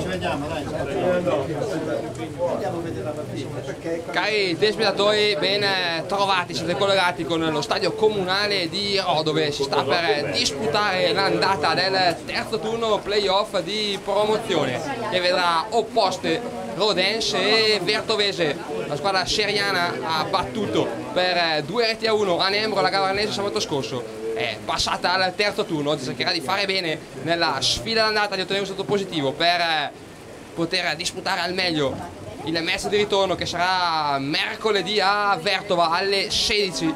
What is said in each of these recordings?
Ci vediamo, dai. Cari telespettatori, ben trovati, siete collegati con lo stadio comunale di Ro dove si sta per disputare l'andata del terzo turno playoff di promozione che vedrà opposte Rodense e Vertovese. La squadra seriana ha battuto per due reti a uno a Nembro la Gavarnese sabato scorso è passata al terzo turno, oggi cercherà di fare bene nella sfida d'andata di ottenere un stato positivo per eh, poter disputare al meglio il match di ritorno che sarà mercoledì a Vertova alle 16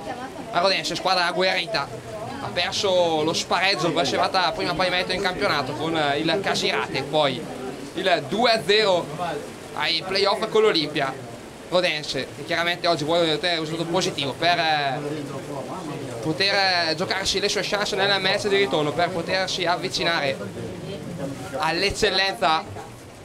a Rodense, squadra agguerrita ha perso lo spareggio, è arrivata prima pavimento in campionato con eh, il Casirate, poi il 2-0 ai playoff con l'Olimpia. Rodense che chiaramente oggi vuole ottenere un risultato positivo per eh, poter giocarsi le sue chance nella mezza di ritorno per potersi avvicinare all'eccellenza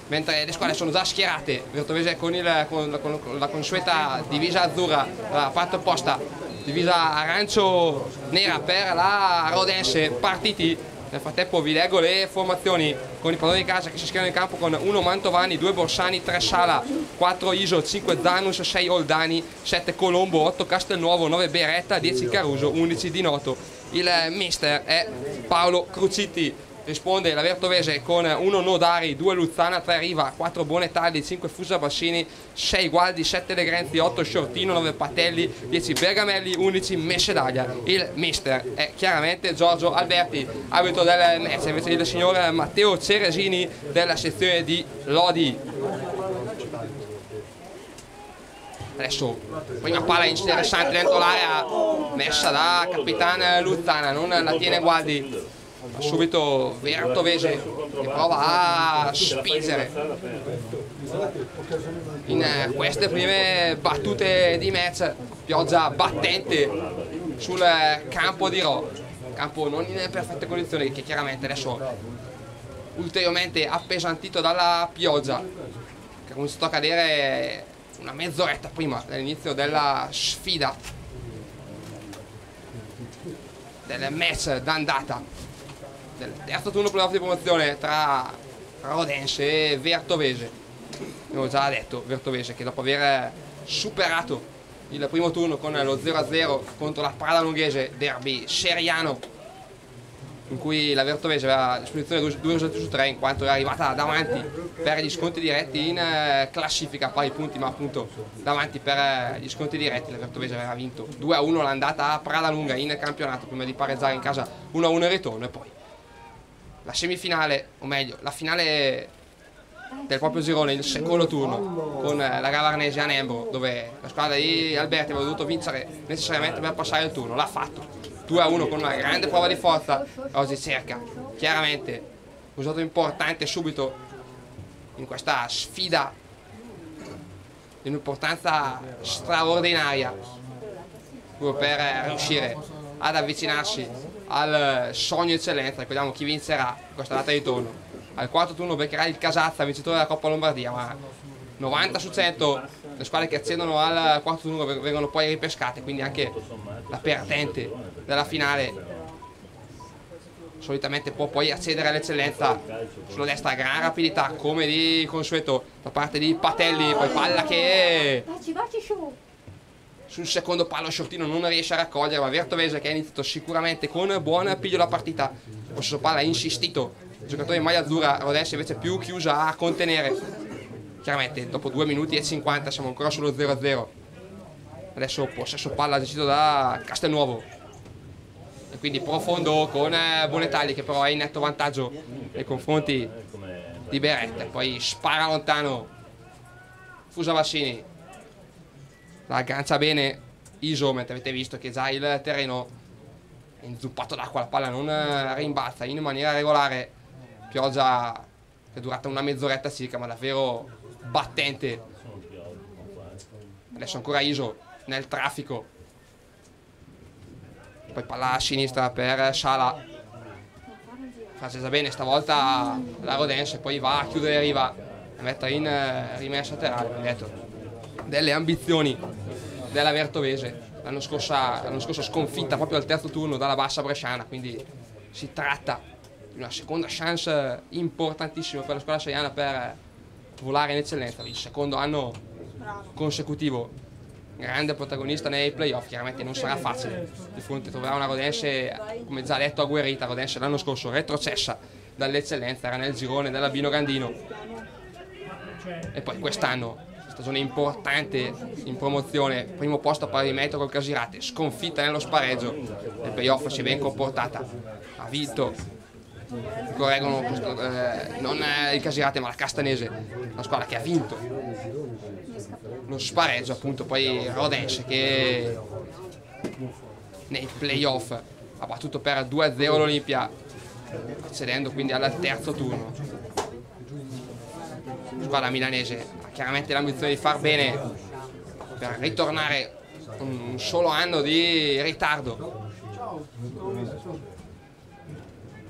mentre le squadre sono già schierate. Virtovese con, il, con, con la consueta divisa azzurra la parte opposta divisa arancio-nera per la Rodense. Partiti nel frattempo vi leggo le formazioni con i padroni di casa che si schierano in campo con 1 Mantovani, 2 Borsani, 3 Sala, 4 Iso, 5 Zanus, 6 Oldani, 7 Colombo, 8 Castelnuovo, 9 Beretta, 10 Caruso, 11 Di Noto. Il mister è Paolo Crucitti risponde la Vertovese con 1 Nodari, 2 Luzzana, 3 Riva, 4 Bonetali, 5 Fusa Bassini, 6 Gualdi, 7 Legrenzi, 8 Shortino, 9 Patelli, 10 Bergamelli, 11 Mescedaglia. Il mister è chiaramente Giorgio Alberti, abito del Messi, invece il signor Matteo Ceresini della sezione di Lodi. Adesso prima palla interessante dentro l'area messa da capitano Luzzana, non la tiene Gualdi subito Vertovese che prova a spingere in queste prime battute di match. Pioggia battente sul campo di Ro. Campo non in perfette condizioni che chiaramente adesso ulteriormente appesantito dalla pioggia che ha cominciato a cadere una mezz'oretta prima dell'inizio della sfida del match d'andata del terzo turno playoff di promozione tra Rodense e Vertovese. Abbiamo già detto Vertovese che dopo aver superato il primo turno con lo 0-0 contro la Prada Lunghese, derby seriano in cui la Vertovese aveva a disposizione due, risultati su tre in quanto era arrivata davanti per gli sconti diretti in eh, classifica pari punti ma appunto davanti per eh, gli sconti diretti la Vertovese aveva vinto 2-1 l'andata a Prada Lunga in campionato prima di pareggiare in casa 1-1 il ritorno e poi la semifinale, o meglio, la finale del proprio girone, il secondo turno, con la Gavarnese a Nembro, dove la squadra di Alberti aveva dovuto vincere necessariamente per passare il turno, l'ha fatto. 2 a 1 con una grande prova di forza, oggi cerca chiaramente un risultato importante subito in questa sfida di un'importanza straordinaria per riuscire ad avvicinarsi al sogno eccellenza, ricordiamo chi vincerà questa data di turno. Al quarto turno beccherà il Casazza, vincitore della Coppa Lombardia, ma 90 su 100 le squadre che accedono al quarto turno vengono poi ripescate, quindi anche la perdente della finale solitamente può poi accedere all'eccellenza sulla destra gran rapidità come di consueto da parte di Patelli, poi palla che sul secondo palo Shortino non riesce a raccogliere ma Vertovese che ha iniziato sicuramente con buon piglio la partita. Lo stesso palla ha insistito. Il giocatore in maglia azzurra Rodessa invece più chiusa a contenere. Chiaramente dopo 2 minuti e 50 siamo ancora sullo 0-0 adesso possesso palla deciso da Castelnuovo. E quindi profondo con eh, Bonetagli che però è in netto vantaggio nei confronti di Beretta. Poi spara lontano Fusa Vassini la aggancia bene Iso mentre avete visto che già il terreno è inzuppato d'acqua la palla non eh, rimbalza in maniera regolare. Pioggia che è durata una mezz'oretta circa ma davvero battente. Adesso ancora Iso nel traffico. Poi palla a sinistra per Sala francesa bene stavolta la Rodense poi va a chiudere riva. E mettere in eh, rimessa laterale delle ambizioni della Vertovese l'anno scorso, sconfitta proprio al terzo turno dalla bassa bresciana quindi si tratta di una seconda chance importantissima per la squadra sciaiana per volare in eccellenza, il secondo anno consecutivo grande protagonista nei playoff, chiaramente non sarà facile. Di fronte troverà una Rodense, come già detto agguerrita, Rodense l'anno scorso retrocessa dall'eccellenza, era nel girone dell'Abino Gandino. E poi quest'anno stagione importante in promozione, primo posto a pari metro col Casirate, sconfitta nello spareggio, nel playoff si è ben comportata, ha vinto, correggono eh, non il Casirate ma la Castanese, la squadra che ha vinto lo spareggio appunto poi Rodense che nei playoff ha battuto per 2-0 l'Olimpia accedendo quindi al terzo turno squadra milanese. Ha chiaramente l'ambizione di far bene per ritornare un solo anno di ritardo.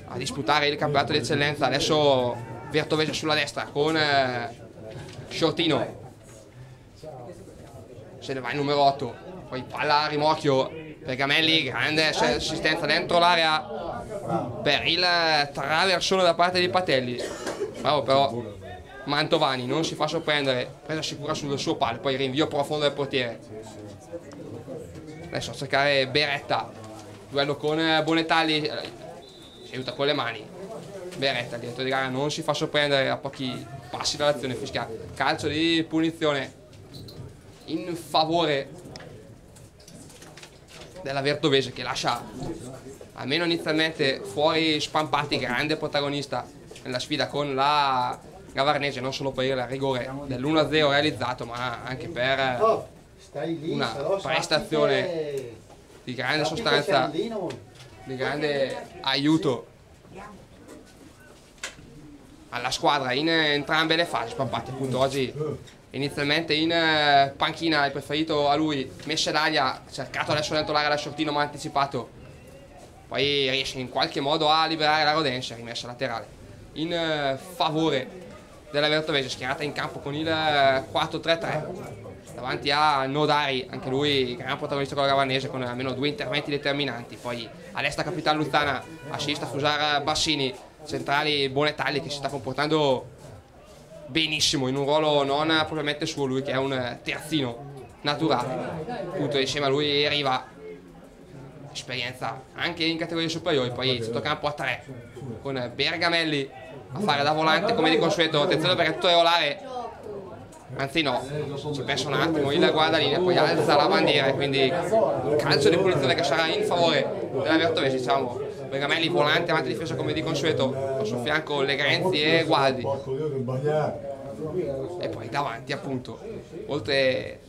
A disputare il campionato di eccellenza adesso Vertovese sulla destra con eh, Shortino se ne va il numero 8 poi palla a rimorchio. Per Gamelli grande assistenza dentro l'area per il traversone da parte di Patelli. Bravo però Mantovani non si fa sorprendere presa sicura sul suo palo poi rinvio profondo del portiere. Adesso a cercare Beretta. Duello con Bonetalli si aiuta con le mani. Beretta il direttore di gara non si fa sorprendere a pochi passi dall'azione fischia calcio di punizione in favore della Vertovese che lascia almeno inizialmente fuori Spampati, grande protagonista nella sfida con la Gavarnese, non solo per il rigore dell'1-0 realizzato, ma anche per Oh, una prestazione di grande sostanza, di grande aiuto alla squadra in entrambe le fasi. Spampati appunto oggi inizialmente in eh, panchina, il preferito a lui, Mescedaglia, cercato adesso dentro l'area da Shortino ma anticipato, poi riesce in qualche modo a liberare la Rodense, rimessa laterale, in eh, favore della Vertovese, schierata in campo con il 4-3-3, eh, davanti a Nodari, anche lui gran protagonista con la Gavanese, con almeno due interventi determinanti, poi a destra Capitan Luzzana, a sinistra Fusar Bassini, centrali Bonetagli che si sta comportando benissimo in un ruolo non propriamente suo lui che è un terzino naturale. Appunto insieme a lui arriva esperienza anche in categorie superiori poi centrocampo a tre con Bergamelli a fare da volante come di consueto. Attenzione perché tutto è regolare anzi no. Ci pensa un attimo. Il guardalinea poi alza la bandiera. Quindi calcio di punizione che sarà in favore della Vertovesi diciamo. Bergamelli volante avanti difesa come di consueto. Al suo fianco Legrenzi e Gualdi e poi davanti appunto. Oltre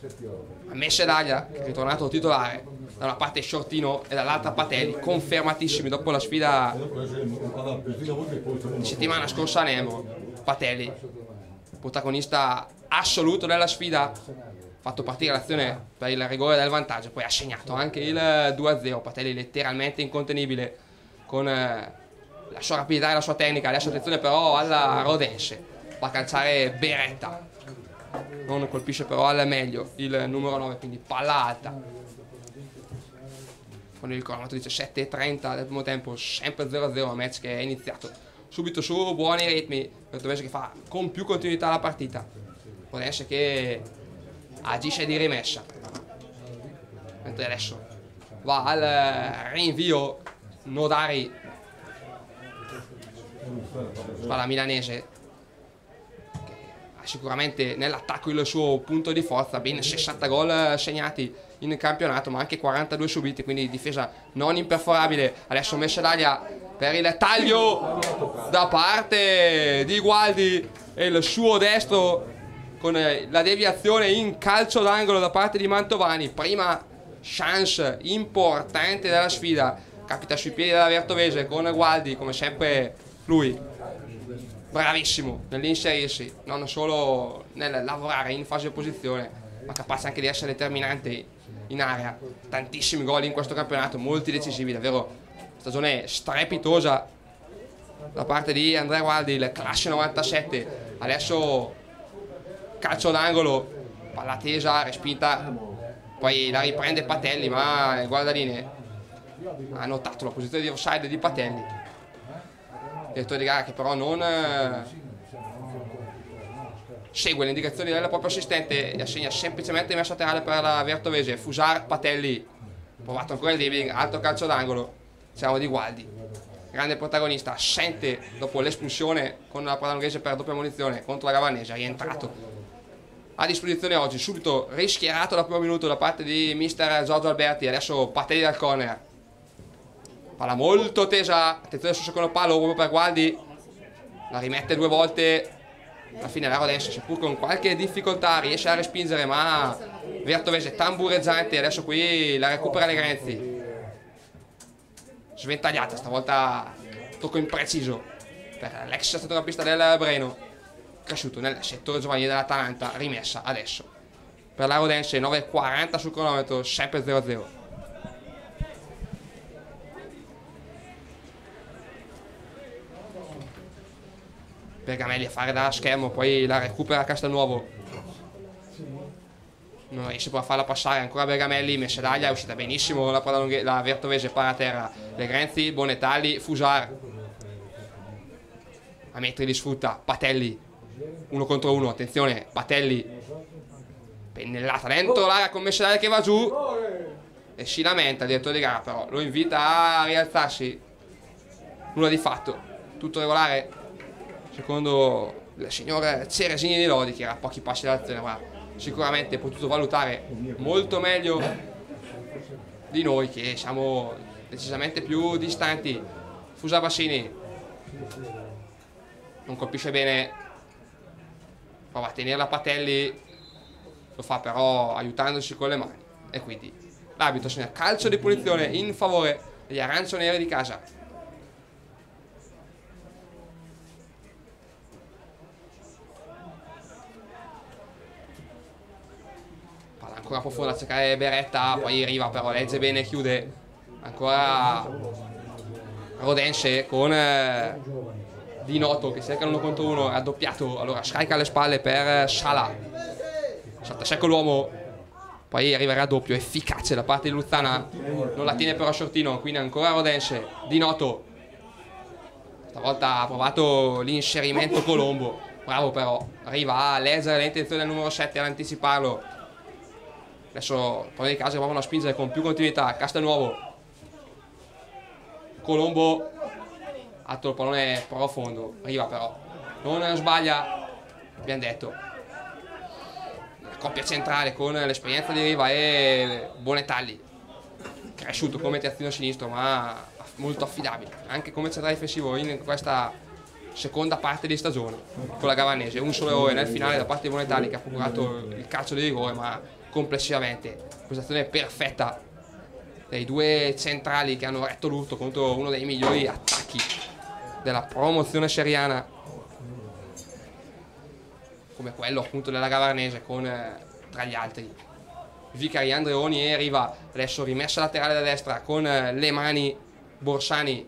a Messedaglia che è ritornato titolare da una parte Shortino e dall'altra Patelli confermatissimi dopo la sfida settimana scorsa a Nemo. Patelli protagonista assoluto della sfida fatto partire l'azione per il rigore del vantaggio poi ha segnato anche il 2-0 Patelli letteralmente incontenibile con eh, la sua rapidità e la sua tecnica. Adesso attenzione però alla Rodense va a calciare Beretta non colpisce però al meglio il numero 9 quindi palla alta con il cronometro 17.30 del primo tempo sempre 0-0 un match che è iniziato subito su buoni ritmi Bertovese che fa con più continuità la partita. Rodense che agisce di rimessa. Mentre adesso va al rinvio Nodari. Squadra milanese sicuramente nell'attacco il suo punto di forza ben 60 gol segnati in campionato ma anche 42 subiti quindi difesa non imperforabile. Adesso Mescelaglia per il taglio da parte di Gualdi e il suo destro con la deviazione in calcio d'angolo da parte di Mantovani. Prima chance importante della sfida. Capita sui piedi della Vertovese con Gualdi come sempre lui bravissimo nell'inserirsi non solo nel lavorare in fase di opposizione ma capace anche di essere determinante in area. Tantissimi gol in questo campionato molti decisivi davvero stagione strepitosa da parte di Andrea Gualdi il classe 97 adesso calcio d'angolo palla tesa respinta poi la riprende Patelli ma il guardaline ha notato la posizione di offside di Patelli direttore di gara che però non eh, segue le indicazioni del proprio assistente e assegna semplicemente rimessa laterale per la Vertovese. Fusar Patelli provato ancora il dribbling alto calcio d'angolo. Siamo di Gualdi. Grande protagonista assente dopo l'espulsione con la Padalonghese per doppia munizione contro la Gavanese rientrato a disposizione oggi subito rischierato dal primo minuto da parte di mister Giorgio Alberti. Adesso Patelli dal corner palla molto tesa. Attenzione sul secondo palo proprio per Gualdi. La rimette due volte alla fine la Rodense seppur con qualche difficoltà riesce a respingere ma Vertovese tambureggiante adesso qui la recupera Legrenzi sventagliata stavolta tocco impreciso per l'ex centrocampista del Breno. Cresciuto nel settore giovanile dell'Atalanta rimessa adesso per la Rodense 9.40 sul cronometro sempre 0-0 Bergamelli a fare da schermo, poi la recupera Castelnuovo. Non riesce poi a farla passare ancora Bergamelli, Messedaglia è uscita benissimo la, la Vertovese para terra. Legrenzi, Bonetali, Fusar. A metri li sfrutta, Patelli. Uno contro uno, attenzione, Patelli. Pennellata dentro l'area con Messedaglia che va giù. E si lamenta il direttore di gara però, lo invita a rialzarsi. Nulla di fatto, tutto regolare secondo il signor Ceresini di Lodi che era a pochi passi dall'azione ma sicuramente potuto valutare molto meglio di noi che siamo decisamente più distanti. Fusa Bassini non colpisce bene. Prova a tenere la Patelli. Lo fa però aiutandosi con le mani. E quindi l'arbitro segna calcio di punizione in favore degli arancionieri di casa ancora profonda a cercare Beretta, poi arriva però, legge bene, chiude ancora Rodense con eh, Di Noto che cerca uno contro uno, raddoppiato, allora scarica alle spalle per Sala, salta secco l'uomo, poi arriva il raddoppio, efficace da parte di Luzzana, non la tiene però a Shortino, quindi ancora Rodense, Di Noto, stavolta ha provato l'inserimento Colombo, bravo però, arriva a leggere le intenzioni del numero 7 ad anticiparlo, Adesso padrone di casa provano a spingere con più continuità. Castelnuovo. Colombo. Atto il pallone profondo. Arriva però. Non sbaglia. Abbiamo detto. La coppia centrale con l'esperienza di Riva e Bonetalli. Cresciuto come terzino sinistro ma molto affidabile. Anche come centrale difensivo in questa seconda parte di stagione con la Gavanese. Un solo errore nel finale da parte di Bonetalli che ha procurato il calcio di rigore ma complessivamente. Prestazione perfetta dei due centrali che hanno retto l'urto contro uno dei migliori attacchi della promozione seriana. Come quello appunto della Gavarnese con eh, tra gli altri. Vicari Andreoni e Riva adesso rimessa laterale da destra con eh, le mani Borsani.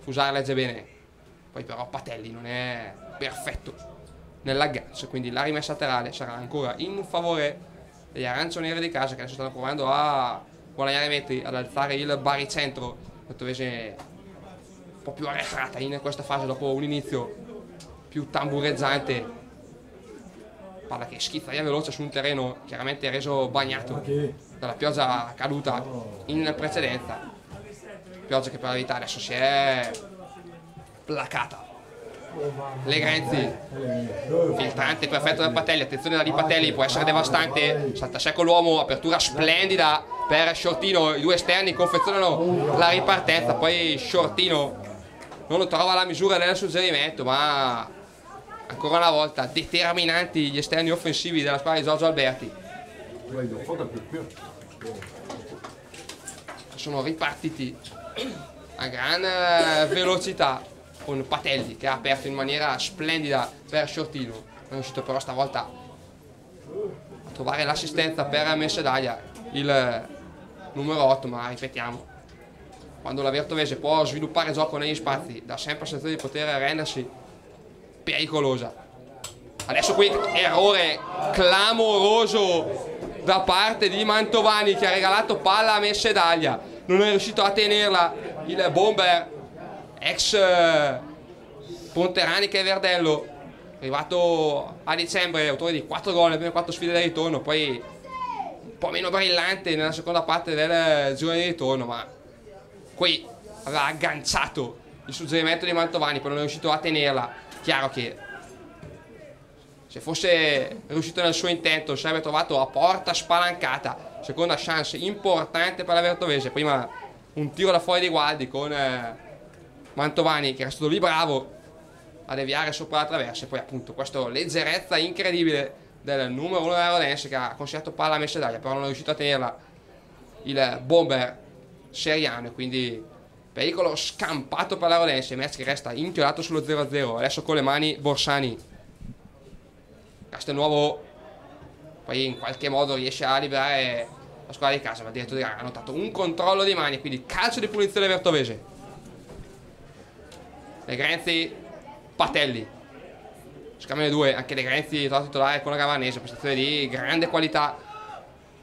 Fusar legge bene poi però Patelli non è perfetto nell'aggancio, quindi la rimessa laterale sarà ancora in favore degli arancionieri di casa che adesso stanno provando a guadagnare metri, ad alzare il baricentro, Vettovese un po' più arretrata in questa fase dopo un inizio più tamburezzante, palla che schizza via veloce su un terreno chiaramente reso bagnato dalla pioggia caduta in precedenza, pioggia che per la verità adesso si è placata le Grenzi. Filtrante perfetto da Patelli attenzione da Di Patelli può essere devastante. Salta secco l'uomo apertura splendida per Shortino. I due esterni confezionano la ripartenza poi Shortino non trova la misura nel suggerimento ma ancora una volta determinanti gli esterni offensivi della squadra di Giorgio Alberti. Sono ripartiti a gran velocità con Patelli che ha aperto in maniera splendida per Shortino. È riuscito però stavolta a trovare l'assistenza per Messedaglia il numero 8 ma ripetiamo. Quando la Vertovese può sviluppare gioco negli spazi dà sempre la sensazione di poter rendersi pericolosa. Adesso qui errore clamoroso da parte di Mantovani che ha regalato palla a Messedaglia non è riuscito a tenerla il bomber ex eh, Ponteranica e Verdello arrivato a dicembre autore di 4 gol nelle prime 4 sfide di ritorno poi un po' meno brillante nella seconda parte del girone di ritorno ma qui aveva agganciato il suggerimento di Mantovani poi non è riuscito a tenerla. Chiaro che se fosse riuscito nel suo intento sarebbe trovato a porta spalancata seconda chance importante per la Vertovese prima un tiro da fuori di Gualdi con eh, Mantovani che era stato lì bravo a deviare sopra la traversa. E poi appunto questa leggerezza incredibile del numero uno della Rodense che ha consegnato palla a Messedaglia però non è riuscito a tenerla il bomber seriano quindi pericolo scampato per la Rodense Metz che resta inchiolato sullo 0-0 adesso con le mani Borsani Castelnuovo poi in qualche modo riesce a liberare la squadra di casa ma gara ha notato un controllo di mani quindi calcio di punizione vertovese Le Grenzi Patelli. Scambiano due anche De Grenzi trovato titolare con la Gavanese prestazione di grande qualità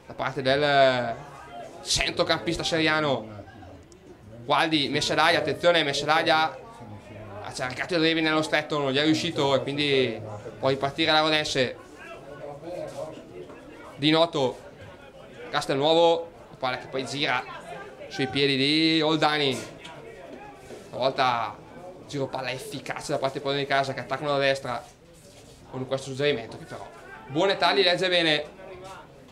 da parte del centrocampista seriano. Gualdi Messeraglia attenzione Messeraglia ha cercato di arrivare nello stretto non gli è riuscito e quindi può ripartire la Rodense. Di Noto Castelnuovo palla che poi gira sui piedi di Oldani. Stavolta giro palla efficace da parte di di casa che attaccano da destra con questo suggerimento che però buone tagli legge bene.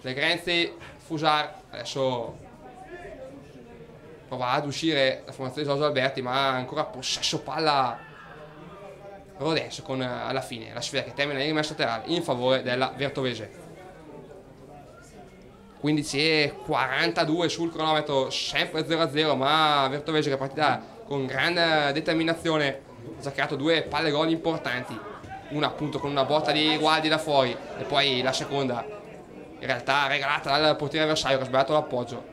Le Grenzi Fusar adesso prova ad uscire la formazione di Giorgio Alberti ma ancora possesso palla Rodense con alla fine la sfera che termina in rimessa laterale in favore della Vertovese. 15 e 42 sul cronometro sempre 0-0 ma Vertovese che partita con grande determinazione ha creato due palle gol importanti. Una appunto con una botta di Gualdi da fuori e poi la seconda in realtà regalata dal portiere avversario che ha sbagliato l'appoggio.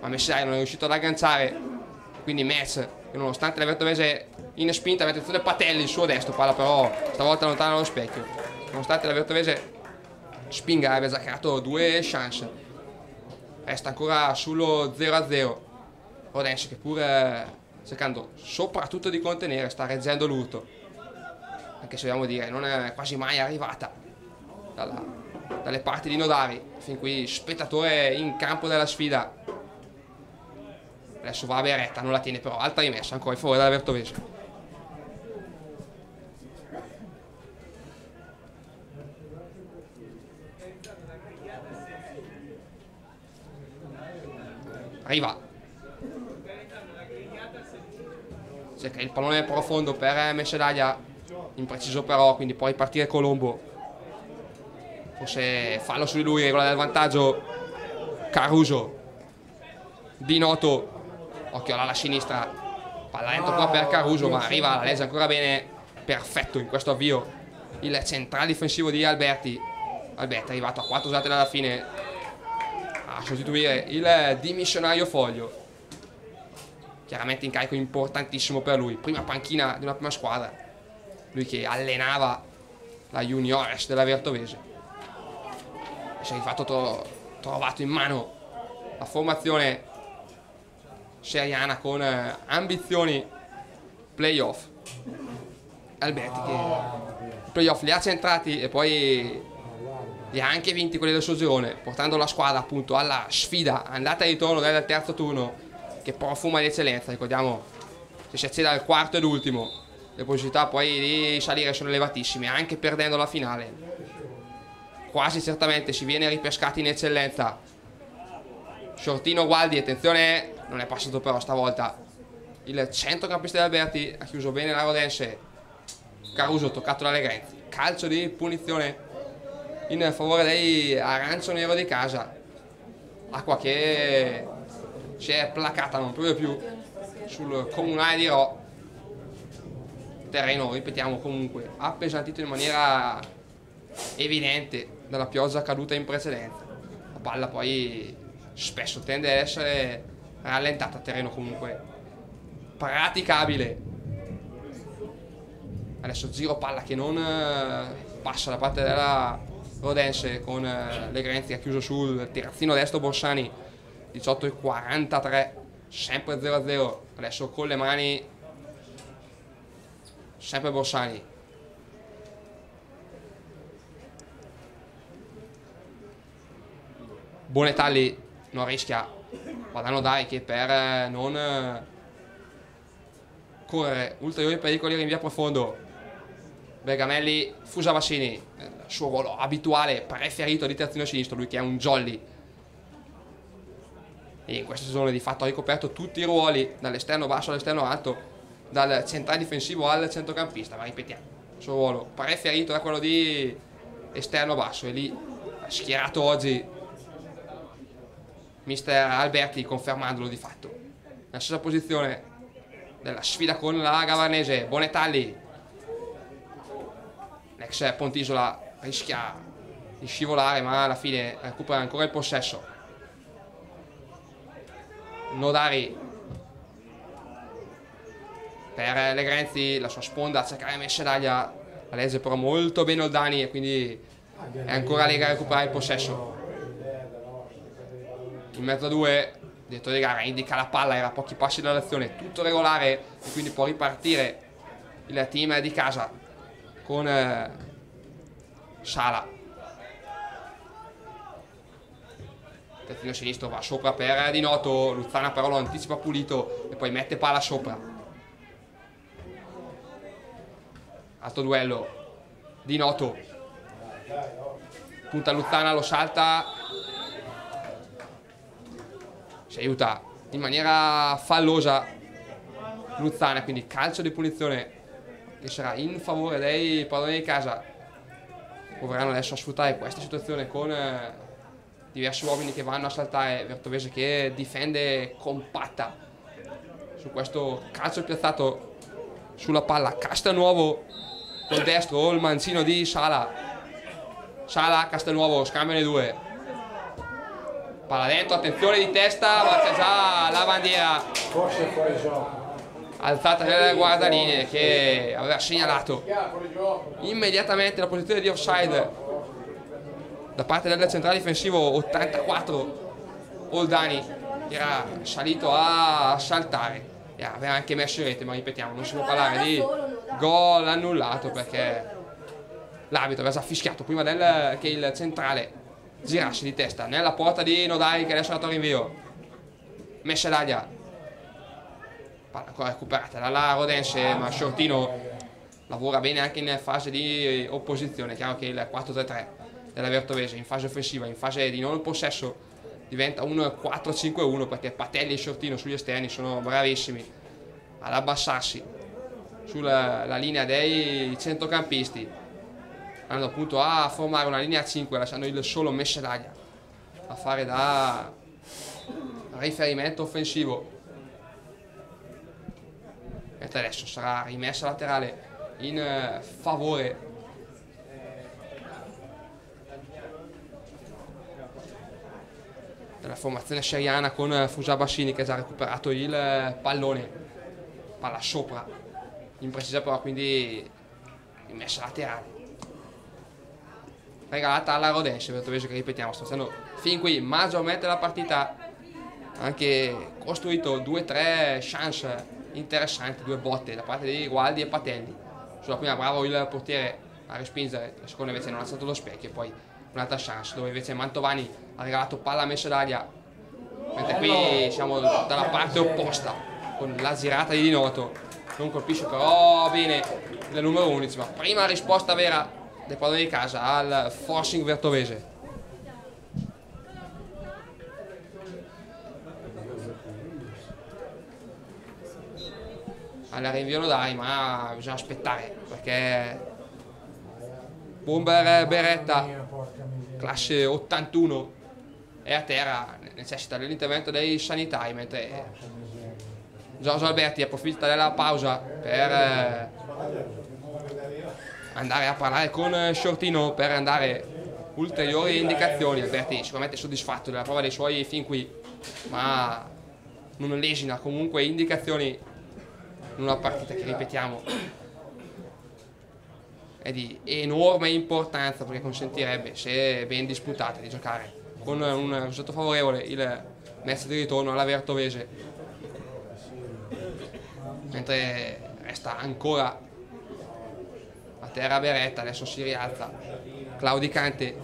Ma Messiai non è riuscito ad agganciare quindi Metz che nonostante la Vertovese in spinta mette attenzione Patelli il suo destro palla però stavolta lontano dallo specchio. Nonostante la Vertovese spinga aveva già creato due chance. Resta ancora sullo 0-0 Rodense che pure cercando soprattutto di contenere sta reggendo l'urto anche se dobbiamo dire non è quasi mai arrivata dalla, dalle parti di Nodari, fin qui spettatore in campo della sfida. Adesso va a Beretta, non la tiene però, alta rimessa ancora in favore della Vertovese. Arriva. Cerca il pallone profondo per Messedaglia impreciso però, quindi può ripartire Colombo. Forse fallo su di lui, regola del vantaggio. Caruso. Di Noto. Occhio alla sinistra. Palla lento qua per Caruso, ma arriva la legge ancora bene. Perfetto in questo avvio. Il centrale difensivo di Alberti. Alberti è arrivato a 4 usate dalla fine a sostituire il dimissionario Foglio. Chiaramente incarico importantissimo per lui. Prima panchina di una prima squadra. Lui che allenava la juniores della Vertovese si è infatti tro trovato in mano la formazione seriana con eh, ambizioni playoff. Alberti che i playoff li ha centrati e poi li ha anche vinti quelli del suo girone portando la squadra appunto alla sfida andata e ritorno del terzo turno che profuma di eccellenza ricordiamo se si accede al quarto ed ultimo le possibilità poi di salire sono elevatissime, anche perdendo la finale. Quasi certamente si viene ripescati in eccellenza. Shortino Gualdi, attenzione, non è passato però stavolta. Il centrocampista di Alberti ha chiuso bene la Rodense. Caruso toccato dalle Grenzi. Calcio di punizione in favore dei arancioniero di casa. Acqua che si è placata non proprio più sul comunale di Ro terreno, ripetiamo comunque, appesantito in maniera evidente dalla pioggia caduta in precedenza. La palla poi spesso tende ad essere rallentata terreno comunque praticabile. Adesso giro palla che non eh, passa da parte della Rodense con eh, le Grenzi ha chiuso sul terzino destro Borsani 18 e 43 sempre 0-0 adesso con le mani sempre Borsani. Bonetalli non rischia. Padano Dai che per eh, non eh, correre. Ulteriori pericoli rinvia profondo. Bergamelli Fusavassini il suo ruolo abituale preferito di terzino sinistro lui che è un jolly e in questa stagione di fatto ha ricoperto tutti i ruoli dall'esterno basso all'esterno alto dal centrale difensivo al centrocampista ma ripetiamo il suo ruolo preferito è quello di esterno basso e lì schierato oggi mister Alberti confermandolo di fatto. Nella stessa posizione della sfida con la Gavarnese, Bonetalli. L'ex Pontisola rischia di scivolare ma alla fine recupera ancora il possesso. Nodari. Per Legrenzi, la sua sponda a cercare Mescedaglia, la legge però molto bene Oldani e quindi è ancora Lega a recuperare il possesso. In mezzo a due direttore di gara indica la palla era a pochi passi dall'azione tutto regolare e quindi può ripartire il team di casa con eh, Sala terzino sinistro va sopra per Di Noto Luzzana però lo anticipa pulito e poi mette palla sopra. Alto duello Di Noto. Punta Luzzana lo salta. Si aiuta in maniera fallosa Luzzana, quindi calcio di punizione che sarà in favore dei padroni di casa. Proveranno adesso a sfruttare questa situazione con eh, diversi uomini che vanno a saltare Vertovese che difende compatta. Su questo calcio piazzato sulla palla Castanuovo col destro il mancino di Sala. Sala, Castanuovo, scambiano i due. Palla dentro, attenzione di testa, ma c'è già la bandiera. Alzata nelle guardaline che aveva segnalato immediatamente la posizione di offside da parte del centrale difensivo 84 Oldani era salito a saltare. E aveva anche messo in rete ma ripetiamo non si può parlare di gol annullato perché l'arbitro aveva già fischiato prima del, che il centrale girarsi di testa. Nella porta di Nodai che adesso è andato a rinvio. Messa d'aria palla ancora recuperata dalla Rodense ma Shortino lavora bene anche in fase di opposizione. Chiaro che il 4-3-3 della Vertovese in fase offensiva in fase di non possesso diventa un 4-5-1 perché Patelli e Shortino sugli esterni sono bravissimi ad abbassarsi. Sulla linea dei centrocampisti andando appunto a formare una linea 5 lasciando il solo Mescelaglia a fare da riferimento offensivo. Mentre adesso sarà rimessa laterale in eh, favore della formazione seriana con Fusabashini che ha già recuperato il eh, pallone. Palla sopra. Imprecisa però quindi rimessa laterale regalata alla Rodense per che ripetiamo sto facendo fin qui. Maggiormente la partita. Anche costruito due o tre chance interessanti due botte da parte di Gualdi e Patelli. Sulla prima bravo il portiere a respingere. La seconda invece non ha alzato lo specchio e poi un'altra chance dove invece Mantovani ha regalato palla messa d'aria mentre qui siamo dalla parte opposta con la girata di Dinoto non colpisce però bene il numero 11 ma prima risposta vera dei padroni di casa al forcing vertovese. Alla rinvio dai, ma bisogna aspettare perché Bomber Beretta, classe 81, è a terra, necessita dell'intervento dei sanitari, mentre Giorgio Alberti approfitta della pausa per andare a parlare con eh, Shortino per andare ulteriori indicazioni. Alberti sicuramente soddisfatto della prova dei suoi fin qui, ma non lesina comunque indicazioni in una partita che ripetiamo è di enorme importanza perché consentirebbe, se ben disputata, di giocare con un risultato favorevole il match di ritorno alla Vertovese mentre resta ancora a terra Beretta, adesso si rialza Claudicante,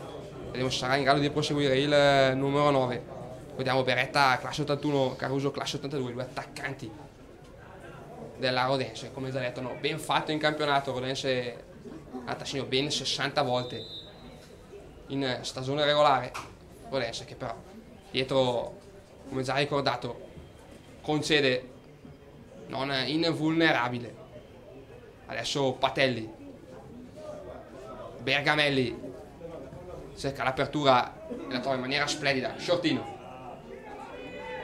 vediamo se sarà in grado di proseguire il numero 9. Vediamo Beretta classe 81, Caruso classe 82, due attaccanti della Rodense, come già detto, no, ben fatto in campionato, Rodense ha segno ben 60 volte in stagione regolare, Rodense che però dietro, come già ricordato, concede non invulnerabile. Adesso Patelli, Bergamelli cerca l'apertura e la trova in maniera splendida, Shortino.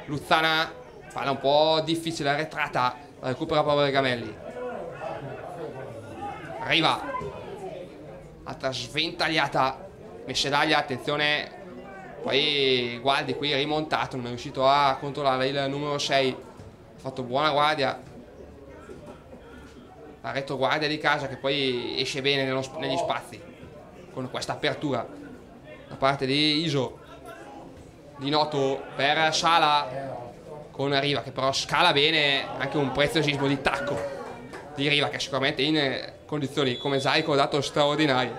Luzzana palla un po' difficile, arretrata, recupera proprio Bergamelli. Arriva, altra sventagliata, Mescedaglia, attenzione, poi guardi qui rimontato, non è riuscito a controllare il numero 6, ha fatto buona guardia, la retroguardia di casa che poi esce bene nello, negli spazi. Con questa apertura da parte di Iso. Di Noto per Sala. Con Riva che però scala bene anche un preziosismo di tacco di Riva che sicuramente in condizioni come già ricordato straordinarie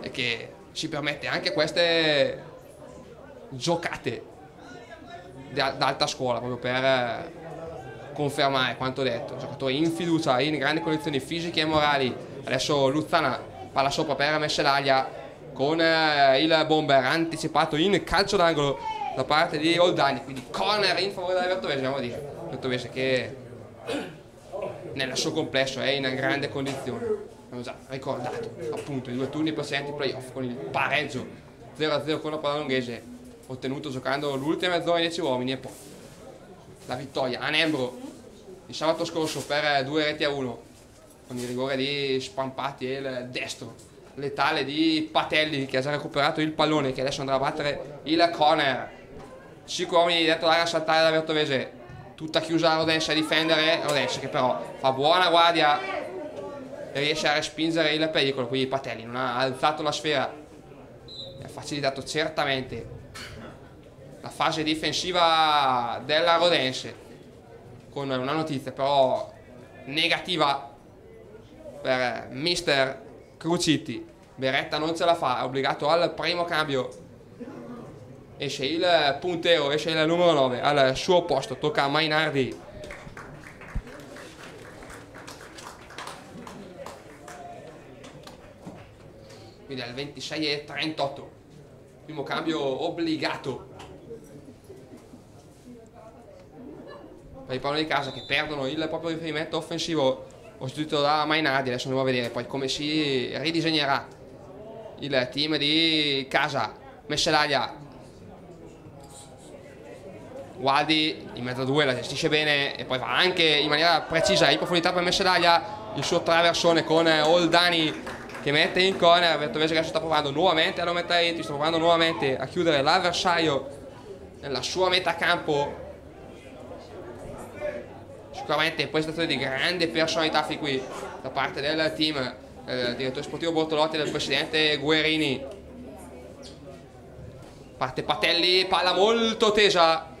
e che ci permette anche queste giocate d'alta scuola proprio per confermare quanto detto. Giocatore in fiducia in grandi condizioni fisiche e morali. Adesso Luzzana palla sopra per Mescelaglia con eh, il bomber anticipato in calcio d'angolo da parte di Oldani. Quindi corner in favore della Vertovese andiamo a dire. Vertovese che nel suo complesso è in grande condizione. Abbiamo già ricordato appunto i due turni precedenti playoff con il pareggio 0-0 con la Palalonghese ottenuto giocando l'ultima mezz'ora in 10 uomini e poi la vittoria a Nembro di sabato scorso per due reti a uno con il rigore di Spampati e il destro letale di Patelli che ha già recuperato il pallone che adesso andrà a battere il corner. 5 uomini dentro l'area saltare da Vertovese tutta chiusa la Rodense a difendere Rodense che però fa buona guardia e riesce a respingere il pericolo quindi Patelli non ha alzato la sfera e ha facilitato certamente la fase difensiva della Rodense con una notizia però negativa per mister Crucitti. Beretta non ce la fa, è obbligato al primo cambio esce il puntero, esce il numero 9 al suo posto, tocca a Mainardi. Quindi al 26 e 38 primo cambio obbligato. Per i palloni di casa che perdono il proprio riferimento offensivo costituito da Mainardi. Adesso andiamo a vedere poi come si ridisegnerà il team di casa. Mescelaglia Gualdi in mezzo a due la gestisce bene e poi va anche in maniera precisa in profondità per Mescelaglia il suo traversone con Oldani che mette in corner Vertovese che adesso sta provando nuovamente a non mettere sta provando nuovamente a chiudere l'avversario nella sua metà campo. Sicuramente prestazione di grande personalità fin qui da parte del team eh, direttore sportivo Bortolotti e del presidente Guerini. Parte Patelli palla molto tesa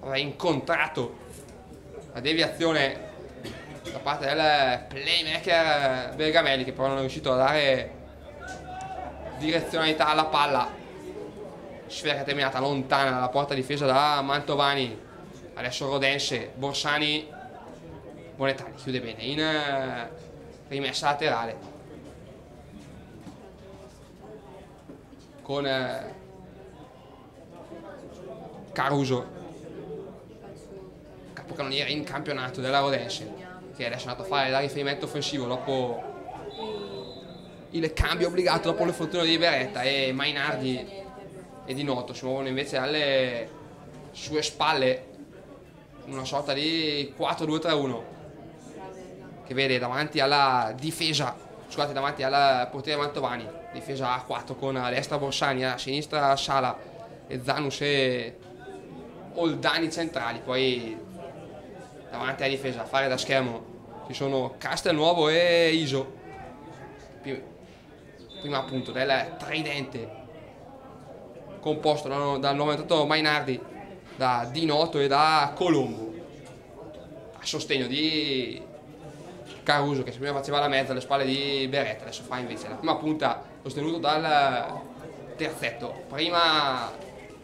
aveva incontrato la deviazione da parte del playmaker Bergamelli che però non è riuscito a dare direzionalità alla palla. Sfera terminata lontana dalla porta difesa da Mantovani. Adesso Rodense, Borsani, Bonetani chiude bene in uh, rimessa laterale. Con uh, Caruso capocannoniere in campionato della Rodense che adesso è andato a fare da riferimento offensivo dopo il cambio obbligato dopo l'infortunio di Beretta e Mainardi e Di Noto si muovono invece alle sue spalle una sorta di 4-2-3-1 che vede davanti alla difesa, scusate, davanti alla portiere Mantovani, difesa a 4 con a destra Borsani, a sinistra Sala e Zanus e Oldani centrali, poi davanti alla difesa a fare da schermo ci sono Castelnuovo e Iso, prima appunto del tridente composto dal 98 Mainardi da Di Noto e da Colombo. a sostegno di Caruso che prima faceva la mezza alle spalle di Beretta, adesso fa invece la prima punta sostenuto dal terzetto. Prima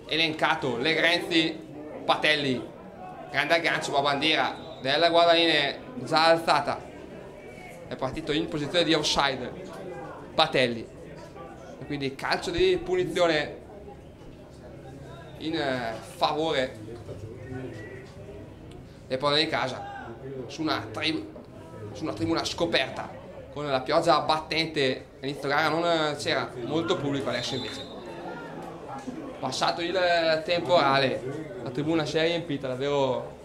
elencato Legrenzi, Patelli, grande aggancio, a bandiera della guardaline già alzata. È partito in posizione di offside Patelli. E quindi calcio di punizione in eh, favore dei padroni di casa su una, su una tribuna scoperta con la pioggia battente all'inizio gara non c'era molto pubblico adesso invece passato il temporale la tribuna si è riempita davvero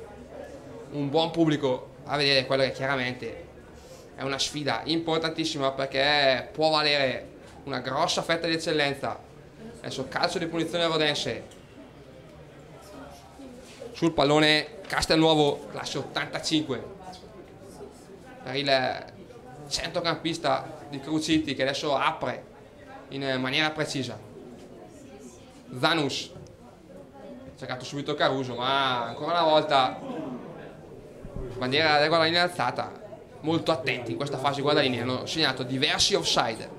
un buon pubblico a vedere quello che chiaramente è una sfida importantissima perché può valere una grossa fetta di eccellenza adesso calcio di punizione rodense. Sul pallone Castelnuovo classe 85 per il centrocampista di Cruciti che adesso apre in maniera precisa Zanus cercato subito Caruso ma ancora una volta bandiera della guardalinea alzata molto attenti in questa fase guardalinea hanno segnato diversi offside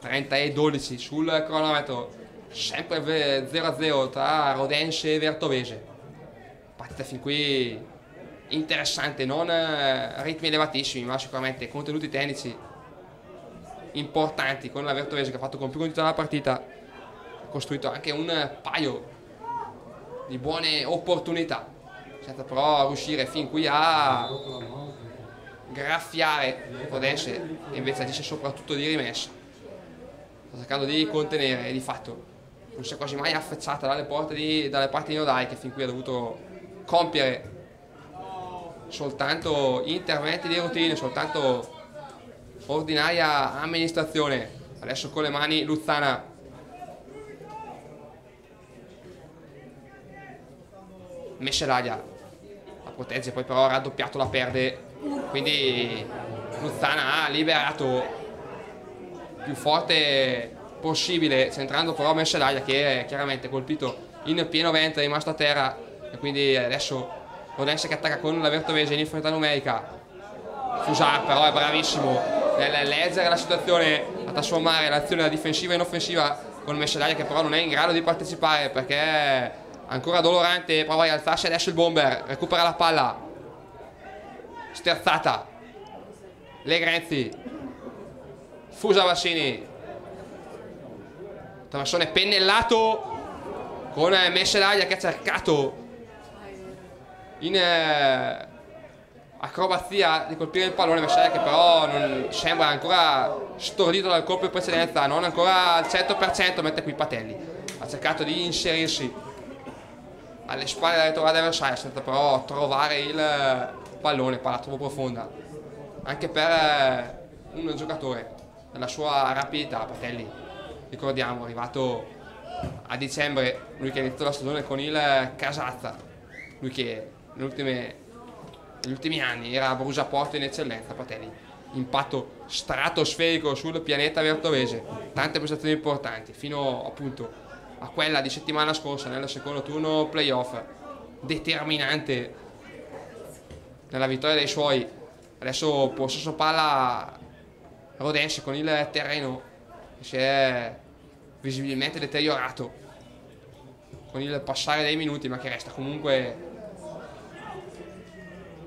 30 e 12 sul cronometro, sempre 0-0 tra Rodense e Vertovese. Partita fin qui interessante, non eh, ritmi elevatissimi, ma sicuramente contenuti tecnici importanti con la Vertovese che ha fatto con più continuità la partita, ha costruito anche un paio di buone opportunità, senza però riuscire fin qui a graffiare Rodense e invece agisce soprattutto di rimessa. Sta cercando di contenere e di fatto non si è quasi mai affacciata dalle, di, dalle parti nodali che fin qui ha dovuto compiere soltanto interventi di routine, soltanto ordinaria amministrazione. Adesso con le mani Luzzana Mescelaglia la protegge, poi però ha raddoppiato la perde, quindi Luzzana ha liberato più forte possibile, centrando però Mescelaglia che è chiaramente colpito in pieno vento, è rimasto a terra e quindi adesso Rodense che attacca con la Vertovese in inferiorità numerica. Fusar però è bravissimo. Nel leggere la situazione, a trasformare l'azione da difensiva in offensiva con Mescelaglia che però non è in grado di partecipare perché ancora dolorante, prova a rialzarsi adesso il bomber, recupera la palla, sterzata, Legrenzi. Fusa Vassini Traversone pennellato con Messelaglia che ha cercato in eh, acrobazia di colpire il pallone Messelaglia che però non, sembra ancora stordito dal colpo in precedenza non ancora al 100% mette qui Patelli. Ha cercato di inserirsi alle spalle della ritrovata avversaria senza però trovare il pallone palla troppo profonda. Anche per eh, un giocatore la sua rapidità, Patelli, ricordiamo, è arrivato a dicembre, lui che ha iniziato la stagione con il Casazza, lui che negli ultimi anni era Brusaporto in eccellenza, Patelli, impatto stratosferico sul pianeta vertovese, tante prestazioni importanti, fino appunto a quella di settimana scorsa nel secondo turno playoff, determinante nella vittoria dei suoi, adesso possesso palla Rodense con il terreno che si è visibilmente deteriorato con il passare dei minuti ma che resta comunque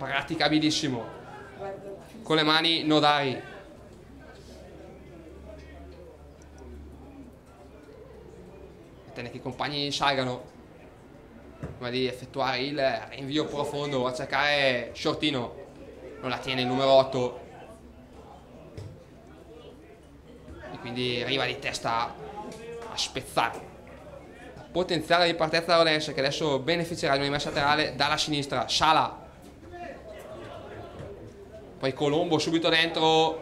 praticabilissimo. Con le mani nodari attende che i compagni salgano prima di effettuare il rinvio profondo a cercare Shortino. Non la tiene il numero 8 quindi arriva di testa a spezzare. Potenziale di partenza da Olense che adesso beneficerà di una rimessa laterale dalla sinistra. Sala poi Colombo subito dentro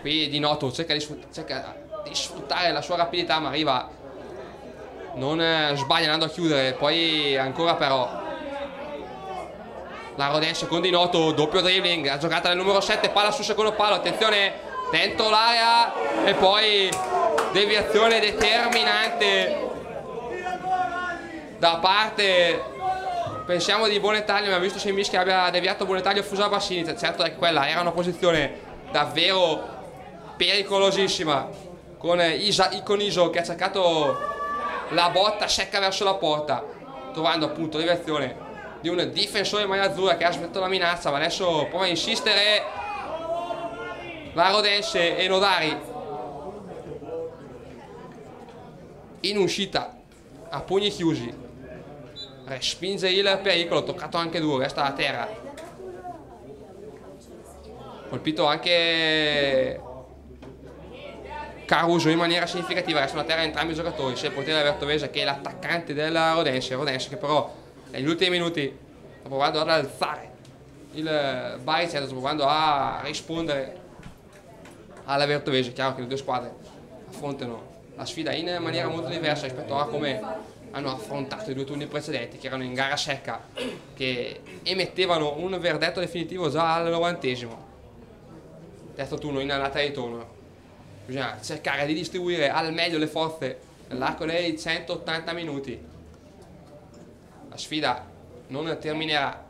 qui Di Noto cerca di, cerca di sfruttare la sua rapidità ma arriva non eh, sbaglia andando a chiudere poi ancora però la Rodense con Di Noto doppio dribbling la giocata del numero 7 palla sul secondo palo attenzione dentro l'area e poi deviazione determinante da parte pensiamo di Bonetaglio ma visto se Mischi abbia deviato Bonetaglio fusa Bassini certo che quella era una posizione davvero pericolosissima. Con, Isa, con Iso che ha cercato la botta secca verso la porta trovando appunto deviazione di un difensore in maglia azzurra che ha aspettato la minaccia ma adesso prova a insistere la Rodense e Nodari in uscita a pugni chiusi respinge il pericolo toccato anche duro resta a terra. Colpito anche Caruso in maniera significativa restano a terra entrambi i giocatori. Sia il portiere Vertovese che l'attaccante della Rodense Rodense che però negli ultimi minuti sta provando ad alzare il Baricet sta provando a rispondere alla Vertovese. Chiaro che le due squadre affrontano la sfida in maniera molto diversa rispetto a come hanno affrontato i due turni precedenti che erano in gara secca che emettevano un verdetto definitivo già al novantesimo. Terzo turno in andata e ritorno bisogna cercare di distribuire al meglio le forze. Nell'arco dei 180 minuti. La sfida non terminerà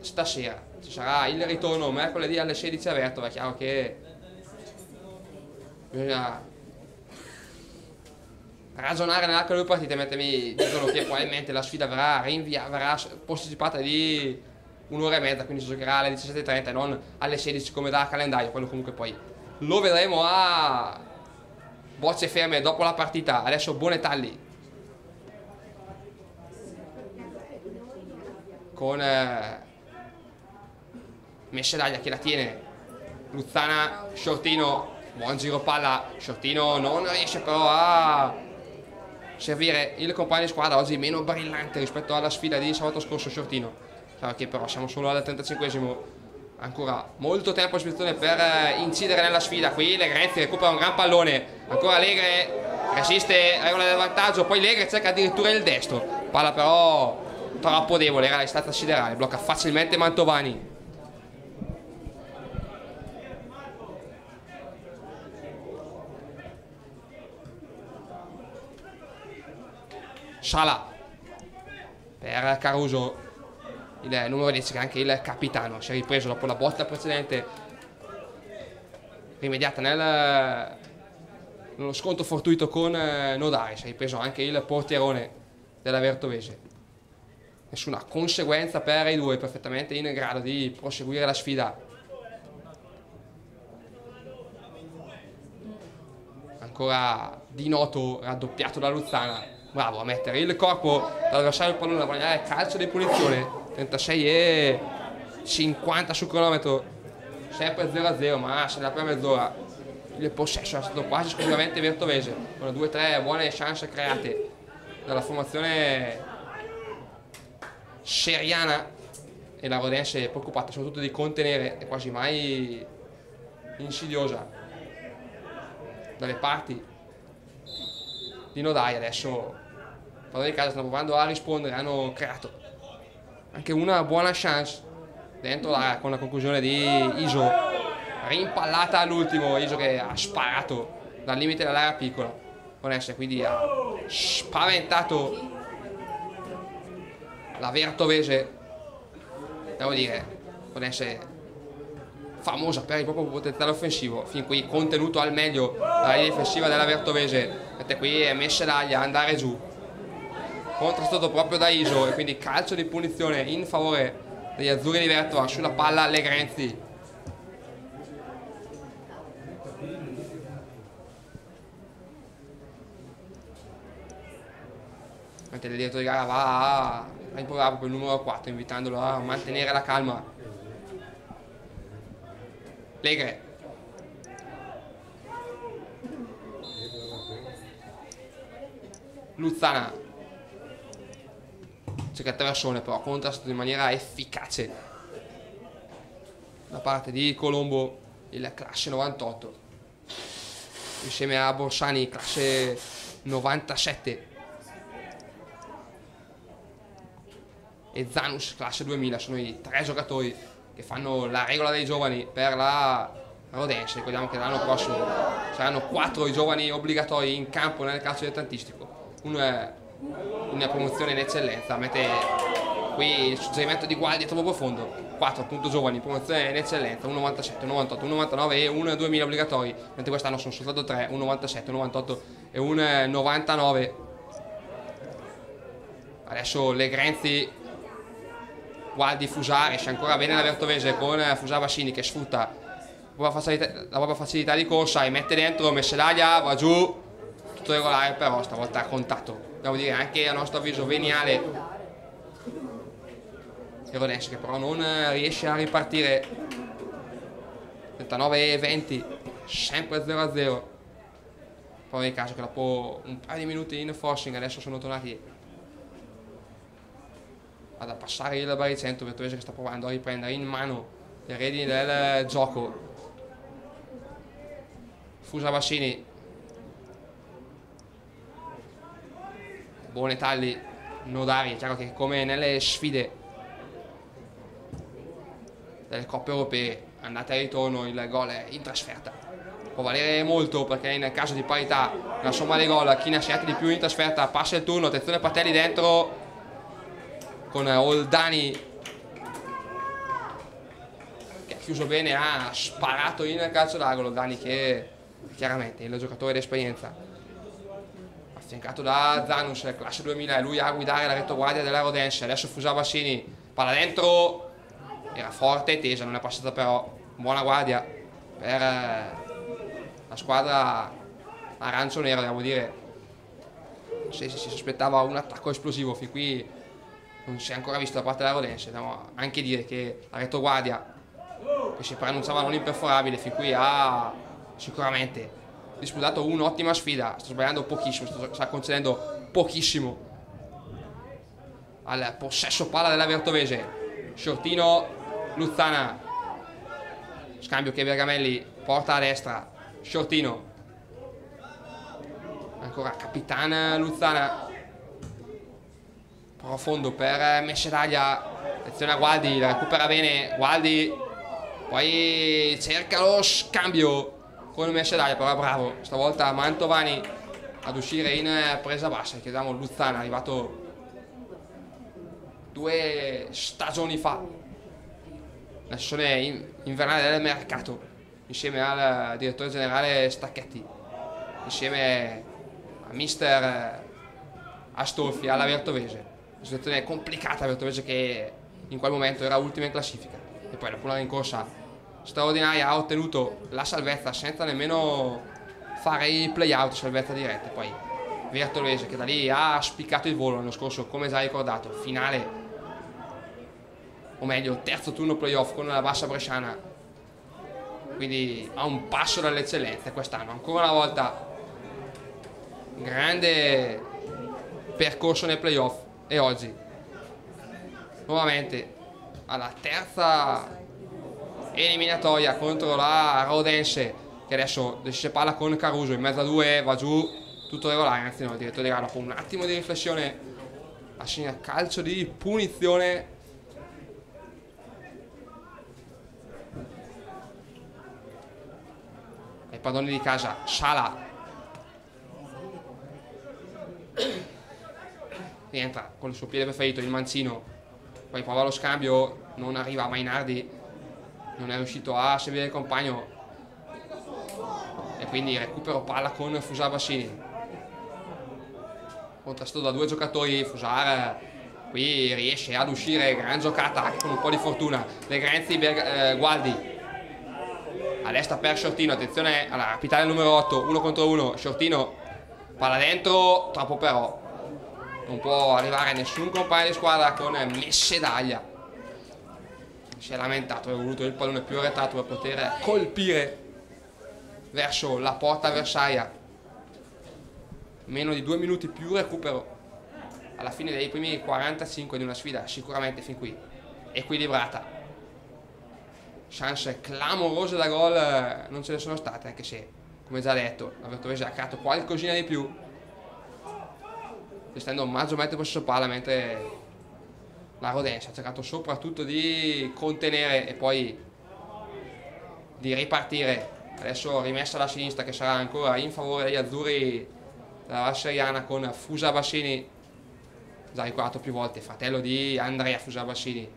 stasera. Ci sarà il ritorno mercoledì alle 16 a Vertova. È chiaro che bisogna ragionare nell'arco delle due partite mentre mi dicono che probabilmente la sfida verrà rinviata, verrà posticipata di un'ora e mezza, quindi si giocherà alle 17.30 e non alle 16 come da calendario, quello comunque poi lo vedremo a bocce ferme dopo la partita. Adesso Bonetalli con eh, Mescelaglia che la tiene Luzzana, Shortino, buon giro palla, Shortino non riesce però a servire il compagno di squadra oggi meno brillante rispetto alla sfida di sabato scorso Shortino che però siamo solo al 35esimo ancora molto tempo a disposizione per eh, incidere nella sfida. Qui Legrenzi recupera un gran pallone. Ancora Legre resiste regola del vantaggio. Poi Legre cerca addirittura il destro. Palla però troppo debole era la distanza siderale blocca facilmente Mantovani Sala per Caruso il numero 10 che è anche il capitano si è ripreso dopo la botta precedente. Rimediata nel, nello sconto fortuito con eh, Nodari. Si è ripreso anche il portierone della Vertovese. Nessuna conseguenza per i due perfettamente in grado di proseguire la sfida. Ancora di noto raddoppiato da Luzzana bravo a mettere il corpo dall'avversario il pallone a guadagnare calcio di punizione. 36 e 50 sul cronometro. Sempre 0 a 0 ma se nella prima mezz'ora il possesso è stato quasi esclusivamente vertovese con due o tre buone chance create dalla formazione seriana e la Rodense è preoccupata soprattutto di contenere è quasi mai insidiosa dalle parti di Nodai. Adesso padroni di casa stanno provando a rispondere, hanno creato anche una buona chance dentro la, con la conclusione di Iso, rimpallata all'ultimo, Iso che ha sparato dal limite dell'area piccola, con essa quindi ha spaventato la Vertovese, devo dire, con essere famosa per il proprio potenziale offensivo, fin qui contenuto al meglio dalla linea difensiva della Vertovese, mette qui è messa d'aglia, andare giù, contrastato proprio da Iso e quindi calcio di punizione in favore degli azzurri di Vertova sulla palla Legrenzi mentre il direttore di gara va a, implorare proprio il numero 4 invitandolo a mantenere la calma. Legre. Luzzana cerca traversone però contrastato in maniera efficace. Da parte di Colombo il classe 98 insieme a Borsani classe 97 e Zanus classe 2000 sono i tre giocatori che fanno la regola dei giovani per la Rodense ricordiamo che l'anno prossimo saranno quattro i giovani obbligatori in campo nel calcio dilettantistico. Uno è in promozione in eccellenza mette qui il suggerimento di Gualdi è troppo profondo 4 appunto giovani promozione in eccellenza 1,97, 1,98, 1,99 e 1,2000 obbligatori mentre quest'anno sono soltanto 3 1,97, 1,98 e 1,99 adesso le Grenzi Gualdi Fusari esce ancora bene la Vertovese con Fusar Bascini che sfrutta la propria, facilità, la propria facilità di corsa e mette dentro Messelaglia va giù tutto regolare però stavolta a contatto devo dire anche a nostro avviso veniale Erodense che però non riesce a ripartire. 39 e 20 sempre 0 a 0 poi nel caso che dopo un paio di minuti in forcing adesso sono tornati ad passare il baricentro Vettovese che sta provando a riprendere in mano le redini del gioco. Fusa Bassini buone talli nodari è chiaro che come nelle sfide delle coppe europee andate e ritorno il gol è in trasferta. Può valere molto perché in caso di parità la somma dei gol chi ne ha segnati di più in trasferta passa il turno attenzione Patelli dentro con Oldani che ha chiuso bene ha sparato in calcio d'angolo Oldani che chiaramente è il giocatore d'esperienza affiancato da Zanus classe 2000 è lui a guidare la retroguardia della Rodense adesso Fusa Bassini palla dentro. Era forte e tesa, non è passata però. Buona guardia per eh, la squadra arancio-nero, devo dire. Se si sospettava un attacco esplosivo, fin qui non si è ancora visto da parte della Rodense, devo anche dire che la retroguardia, che si preannunciava non imperforabile, fin qui ha sicuramente disputato un'ottima sfida, sta sbagliando pochissimo, sta concedendo pochissimo al possesso palla della Vertovese. Shortino Luzzana. Scambio che Bergamelli porta a destra. Shortino. Ancora Capitana Luzzana. Profondo per Messedaglia lezione a Gualdi la recupera bene. Gualdi poi cerca lo scambio con Messedaglia però bravo. Stavolta Mantovani ad uscire in presa bassa chiediamo Luzzana arrivato due stagioni fa. La sessione invernale del mercato insieme al direttore generale Stacchetti insieme a mister Astolfi alla Vertovese. Una situazione complicata Vertovese che in quel momento era ultima in classifica. E poi dopo una rincorsa straordinaria ha ottenuto la salvezza senza nemmeno fare i playout salvezza diretta. Poi Vertovese che da lì ha spiccato il volo l'anno scorso come già ricordato finale o meglio terzo turno playoff con la Bassa Bresciana. Quindi a un passo dall'eccellenza quest'anno ancora una volta grande percorso nei playoff. E oggi nuovamente alla terza eliminatoria contro la Rodense che adesso si palla con Caruso in mezzo a due va giù tutto regolare anzi no il direttore di gara dopo un attimo di riflessione assegna calcio di punizione. Ai padroni di casa Sala rientra con il suo piede preferito il Manzino poi prova lo scambio non arriva Mainardi non è riuscito a seguire il compagno. E quindi recupero palla con Fusar Bassini contrastato da due giocatori Fusar qui riesce ad uscire gran giocata anche con un po' di fortuna. De Grenzi Berg eh, Gualdi. A destra per Shortino, attenzione alla capitale numero 8, uno contro uno, Shortino palla dentro, troppo però. Non può arrivare nessun compagno di squadra con Messedaglia si è lamentato, aveva voluto il pallone più arretrato per poter colpire verso la porta avversaria. Meno di due minuti più recupero alla fine dei primi 45 di una sfida sicuramente fin qui equilibrata. Chance clamorose da gol eh, non ce ne sono state anche se come già detto la Vertovese ha creato qualcosina di più. Gestendo un maggio metro possesso palla mentre la Rodense ha cercato soprattutto di contenere e poi di ripartire. Adesso rimessa alla sinistra che sarà ancora in favore degli azzurri della Vasseriana con Fusa Bassini già ricordato più volte, fratello di Andrea Fusabassini,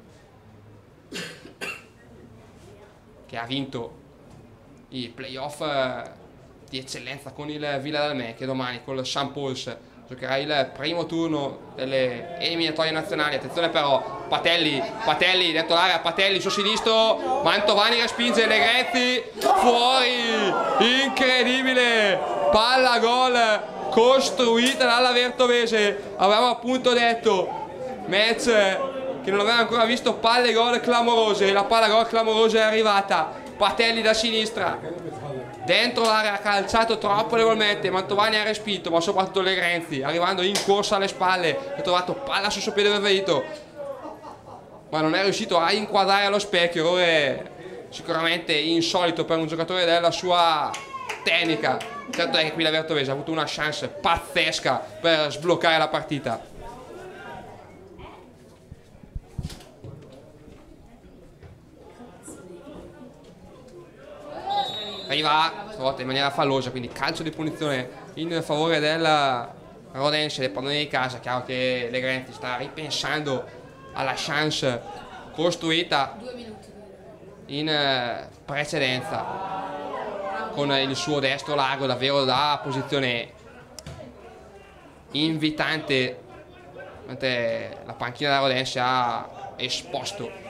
che ha vinto i playoff eh, di eccellenza con il Villa del Me, che domani col San Pauls giocherà il primo turno delle eliminatorie nazionali. Attenzione però, Patelli, Patelli dentro l'area, Patelli sul sinistro, Mantovani respinge Legretti, fuori, incredibile, palla gol costruita dalla Vertovese. Avevamo appunto detto, match che non aveva ancora visto palle gol clamorose, la palla gol clamorosa è arrivata, Patelli da sinistra, dentro l'area ha calciato troppo legalmente Mantovani ha respinto ma soprattutto Legrenzi arrivando in corsa alle spalle ha trovato palla sul suo piede preferito. Ma non è riuscito a inquadrare allo specchio errore sicuramente insolito per un giocatore della sua tecnica. Certo è che qui la Vertovese ha avuto una chance pazzesca per sbloccare la partita arriva stavolta in maniera fallosa, quindi calcio di punizione in favore della Rodense del pallone di casa. Chiaro che Legrenti sta ripensando alla chance costruita in eh, precedenza con il suo destro largo davvero da posizione invitante la panchina della Rodense ha esposto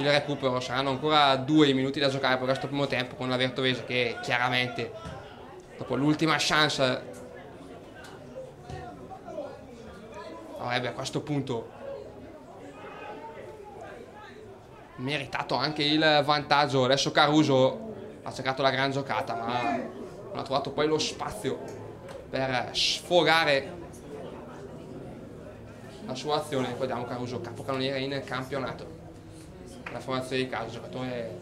il recupero saranno ancora due minuti da giocare per questo primo tempo con la Vertovese che chiaramente dopo l'ultima chance avrebbe a questo punto meritato anche il vantaggio. Adesso Caruso ha cercato la gran giocata ma non ha trovato poi lo spazio per sfogare la sua azione. Ricordiamo Caruso capocannoniere in campionato la formazione di casa, giocatore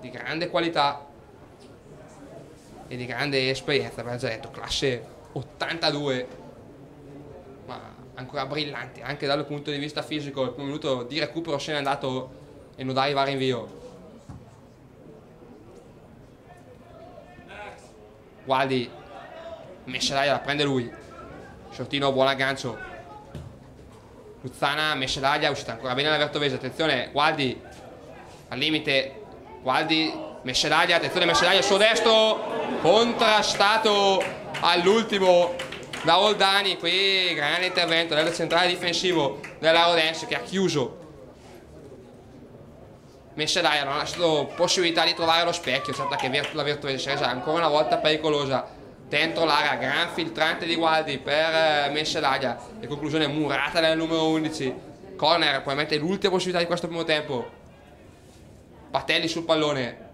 di grande qualità e di grande esperienza, abbiamo già detto, classe 82, ma ancora brillante, anche dal punto di vista fisico, il primo minuto di recupero se n'è andato e Nodari va rinvio. Gualdi, Mescialaia la prende lui, Shortino buon aggancio, Luzzana Mescelaglia uscita ancora bene la Vertovese attenzione Gualdi al limite Gualdi Mescelaglia attenzione Mescelaglia suo destro contrastato all'ultimo da Oldani qui grande intervento del centrale difensivo della Rodense che ha chiuso Mescelaglia non ha lasciato possibilità di trovare lo specchio certo che la Vertovese è resa ancora una volta pericolosa dentro l'area, gran filtrante di Gualdi per eh, Mescelaglia e conclusione murata nel numero 11 corner, probabilmente l'ultima possibilità di questo primo tempo. Patelli sul pallone.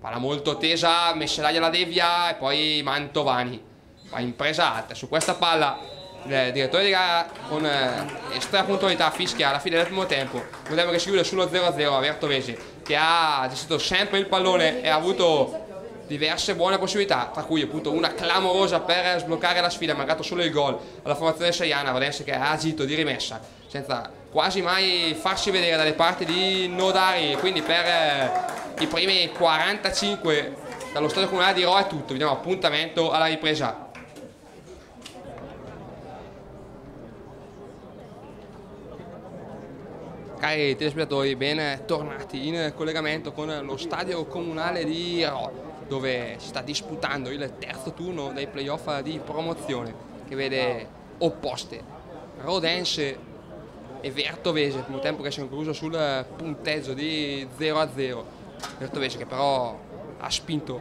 Palla molto tesa, Mescelaglia la devia e poi Mantovani. Fa impresa alta su questa palla. Il direttore di gara con eh, estrema puntualità fischia alla fine del primo tempo. Vediamo che si chiude sullo 0-0 a Vertovesi che ha gestito sempre il pallone e ha avuto diverse buone possibilità, tra cui appunto una clamorosa per sbloccare la sfida, mancato solo il gol alla formazione seiana, Valense che ha agito di rimessa, senza quasi mai farsi vedere dalle parti di Nodari, quindi per eh, i primi 45 dallo stadio comunale di Roa è tutto, vediamo appuntamento alla ripresa. Cari telespettatori, ben tornati in collegamento con lo stadio comunale di Roa dove si sta disputando il terzo turno dei playoff di promozione che vede opposte Rodense e Vertovese, primo tempo che si è concluso sul punteggio di 0 a 0 Vertovese che però ha spinto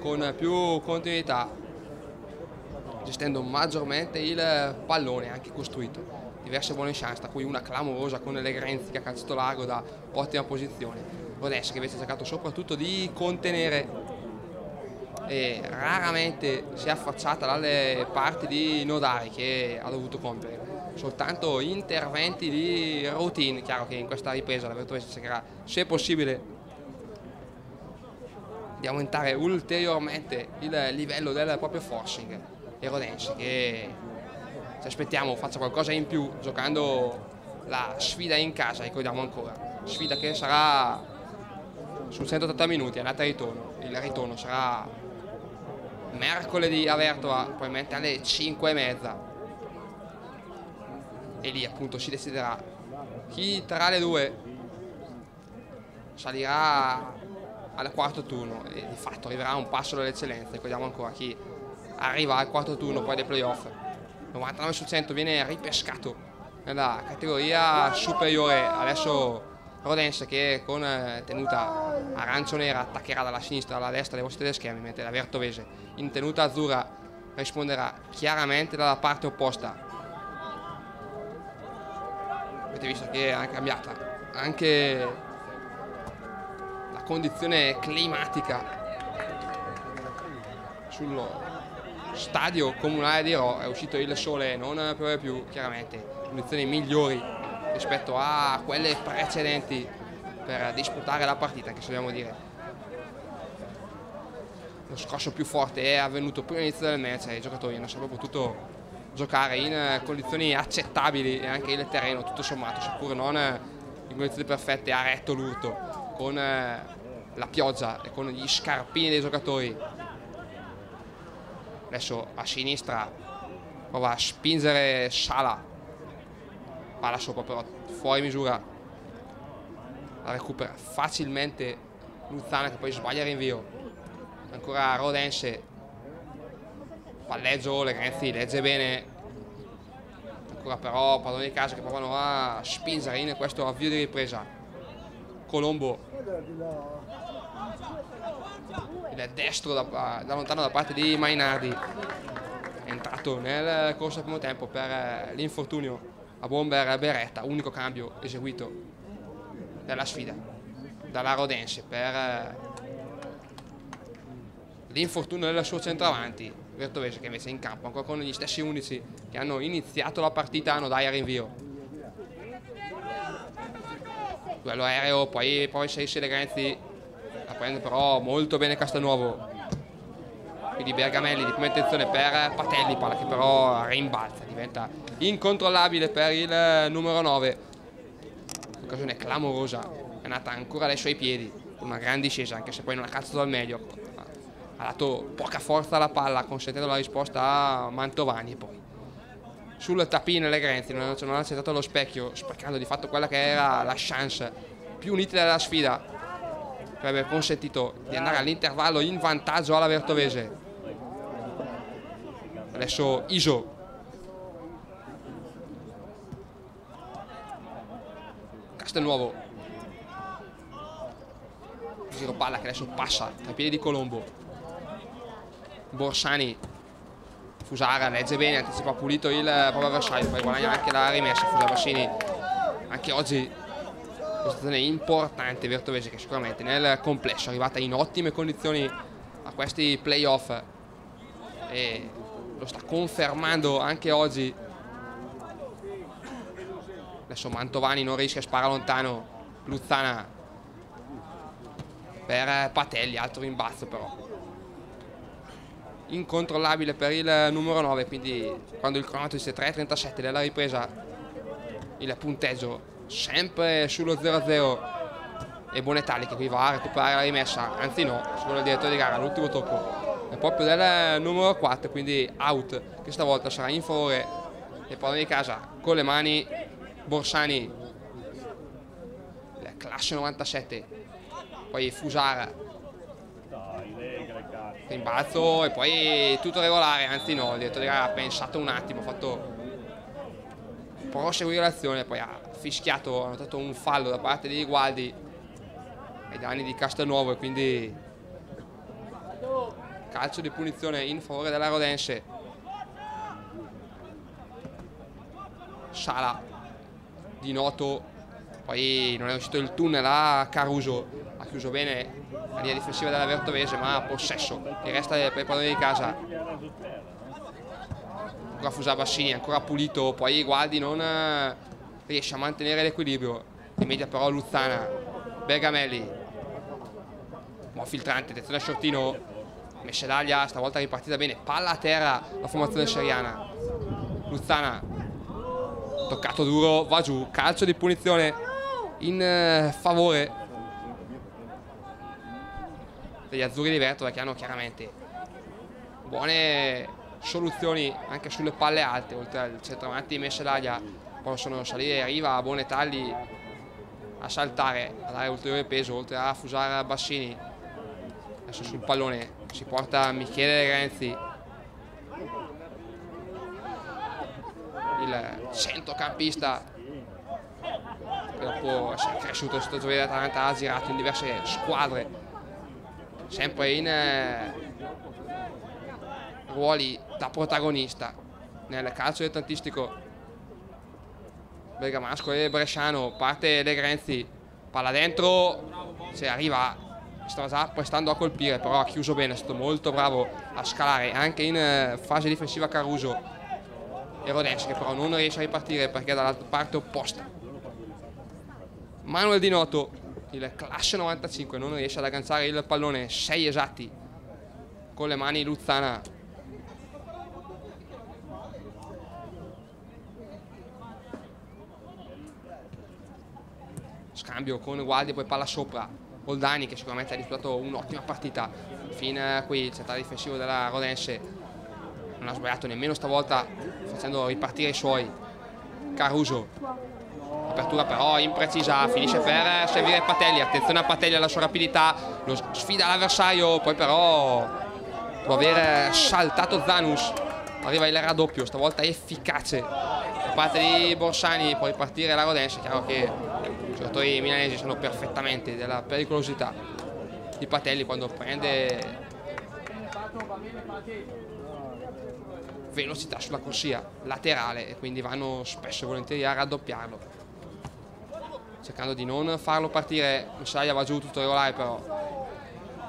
con più continuità gestendo maggiormente il pallone anche costruito. Diverse buone chance, tra cui una clamorosa con le Grenzi che ha calciato largo da ottima posizione. Rodessa che invece ha cercato soprattutto di contenere e raramente si è affacciata dalle parti di Nodari che ha dovuto compiere. Soltanto interventi di routine chiaro che in questa ripresa la Vertovese cercherà se possibile di aumentare ulteriormente il livello del proprio forcing. E Rodensi che ci aspettiamo faccia qualcosa in più giocando la sfida in casa ricordiamo ancora. Sfida che sarà su 180 minuti andata e ritorno. Il ritorno sarà mercoledì a Vertova, probabilmente alle 5 e mezza. e lì appunto si deciderà chi tra le due salirà al quarto turno. E di fatto arriverà un passo dall'eccellenza ricordiamo ancora chi arriva al quarto turno poi dei playoff. 99 su 100 viene ripescato nella categoria superiore. Adesso Rodense che con eh, tenuta arancio-nera attaccherà dalla sinistra alla destra dei vostri schermi mentre la Vertovese in tenuta azzurra risponderà chiaramente dalla parte opposta. Avete visto che è cambiata anche la condizione climatica sullo stadio comunale di Ro. È uscito il sole non piove più chiaramente condizioni migliori rispetto a quelle precedenti per disputare la partita anche se dobbiamo dire lo scosso più forte è avvenuto prima all'inizio del match e i giocatori non sarebbero potuto giocare in condizioni accettabili e anche il terreno tutto sommato seppur non in condizioni perfette ha retto l'urto con la pioggia e con gli scarpini dei giocatori. Adesso a sinistra prova a spingere Sala palla sopra però fuori misura la recupera facilmente Luzzana che poi sbaglia il rinvio. Ancora Rodense. Palleggio Legrenzi legge bene. Ancora però pallone di casa che provano a spingere in questo avvio di ripresa. Colombo. Il destro da, da lontano da parte di Mainardi. È entrato nel corso del primo tempo per l'infortunio a Bomber Beretta, unico cambio eseguito della sfida dalla Rodense per eh, l'infortunio del suo centravanti Vertovese che invece è in campo ancora con gli stessi 11 che hanno iniziato la partita hanno dai a rinvio. Duello aereo poi poi 6 Legrenzi la prende però molto bene Castelnuovo quindi Bergamelli di prima intenzione per Patelli palla che però rimbalza diventa incontrollabile per il numero 9 occasione clamorosa è nata ancora dai suoi piedi una gran discesa anche se poi non ha cazzato al meglio. Ha dato poca forza alla palla consentendo la risposta a Mantovani poi sul tapino Legrenzi non, non ha accettato lo specchio sprecando di fatto quella che era la chance più nitida della sfida. Che avrebbe consentito di andare all'intervallo in vantaggio alla Vertovese adesso Iso. Castelnuovo giro palla che adesso passa tra i piedi di Colombo. Borsani. Fusara legge bene anticipa pulito il proprio avversario poi guadagna anche la rimessa Fusara Bassini anche oggi prestazione importante Vertovese che sicuramente nel complesso è arrivata in ottime condizioni a questi playoff. E lo sta confermando anche oggi. Adesso Mantovani non riesce a sparare lontano Luzzana per Patelli altro rimbalzo però. Incontrollabile per il numero 9 quindi quando il cronometro dice 3.37 della ripresa il punteggio sempre sullo 0-0 e Bonetali che qui va a recuperare la rimessa anzi no, secondo il direttore di gara l'ultimo tocco è proprio del numero 4 quindi out che stavolta sarà in favore dei padroni di casa con le mani Borsani. La classe 97 poi Fusara. Rimbalzo e poi tutto regolare anzi no il direttore di gara ha pensato un attimo ha fatto proseguire l'azione poi ha fischiato ha notato un fallo da parte di Gualdi ai danni di Castelnuovo e quindi calcio di punizione in favore della Rodense. Sala di Noto poi non è uscito il tunnel a Caruso. Ha chiuso bene la linea difensiva della Vertovese ma possesso il resta per i padroni di casa. Ancora Fusa Bassini ancora pulito poi Gualdi non eh, riesce a mantenere l'equilibrio. In media però Luzzana Bergamelli. Buon filtrante attenzione a Shortino Mescedaglia stavolta ripartita bene. Palla a terra la formazione seriana Luzzana toccato duro va giù calcio di punizione in eh, favore degli azzurri di Vertola che hanno chiaramente buone soluzioni anche sulle palle alte oltre al centravanti di Mescedaglia possono salire riva a buone tagli a saltare, a dare ulteriore peso oltre a Fusara Bassini adesso sul pallone si porta Michele Renzi. Il centrocampista. Che dopo essere cresciuto sotto giovedì Atalanta ha girato in diverse squadre. Sempre in eh, ruoli da protagonista nel calcio dilettantistico. Bergamasco e bresciano parte De Grenzi palla dentro se arriva già prestando a colpire però ha chiuso bene è stato molto bravo a scalare anche in eh, fase difensiva Caruso e Rodense che però non riesce a ripartire perché è dalla parte opposta. Manuel Di Noto il classe 95 non riesce ad agganciare il pallone 6 esatti con le mani Luzzana. Scambio con Gualdi poi palla sopra Oldani che sicuramente ha disputato un'ottima partita. Fin qui il centrale difensivo della Rodense non ha sbagliato nemmeno stavolta facendo ripartire i suoi. Caruso apertura però imprecisa finisce per servire Patelli. Attenzione a Patelli alla sua rapidità lo sfida l'avversario poi però può aver saltato Zanus. Arriva il raddoppio stavolta efficace da parte di Borsani può ripartire la Rodense chiaro che giocatori milanesi sanno perfettamente della pericolosità. Di Patelli quando prende velocità sulla corsia laterale e quindi vanno spesso e volentieri a raddoppiarlo. Cercando di non farlo partire Messaglia va giù tutto regolare però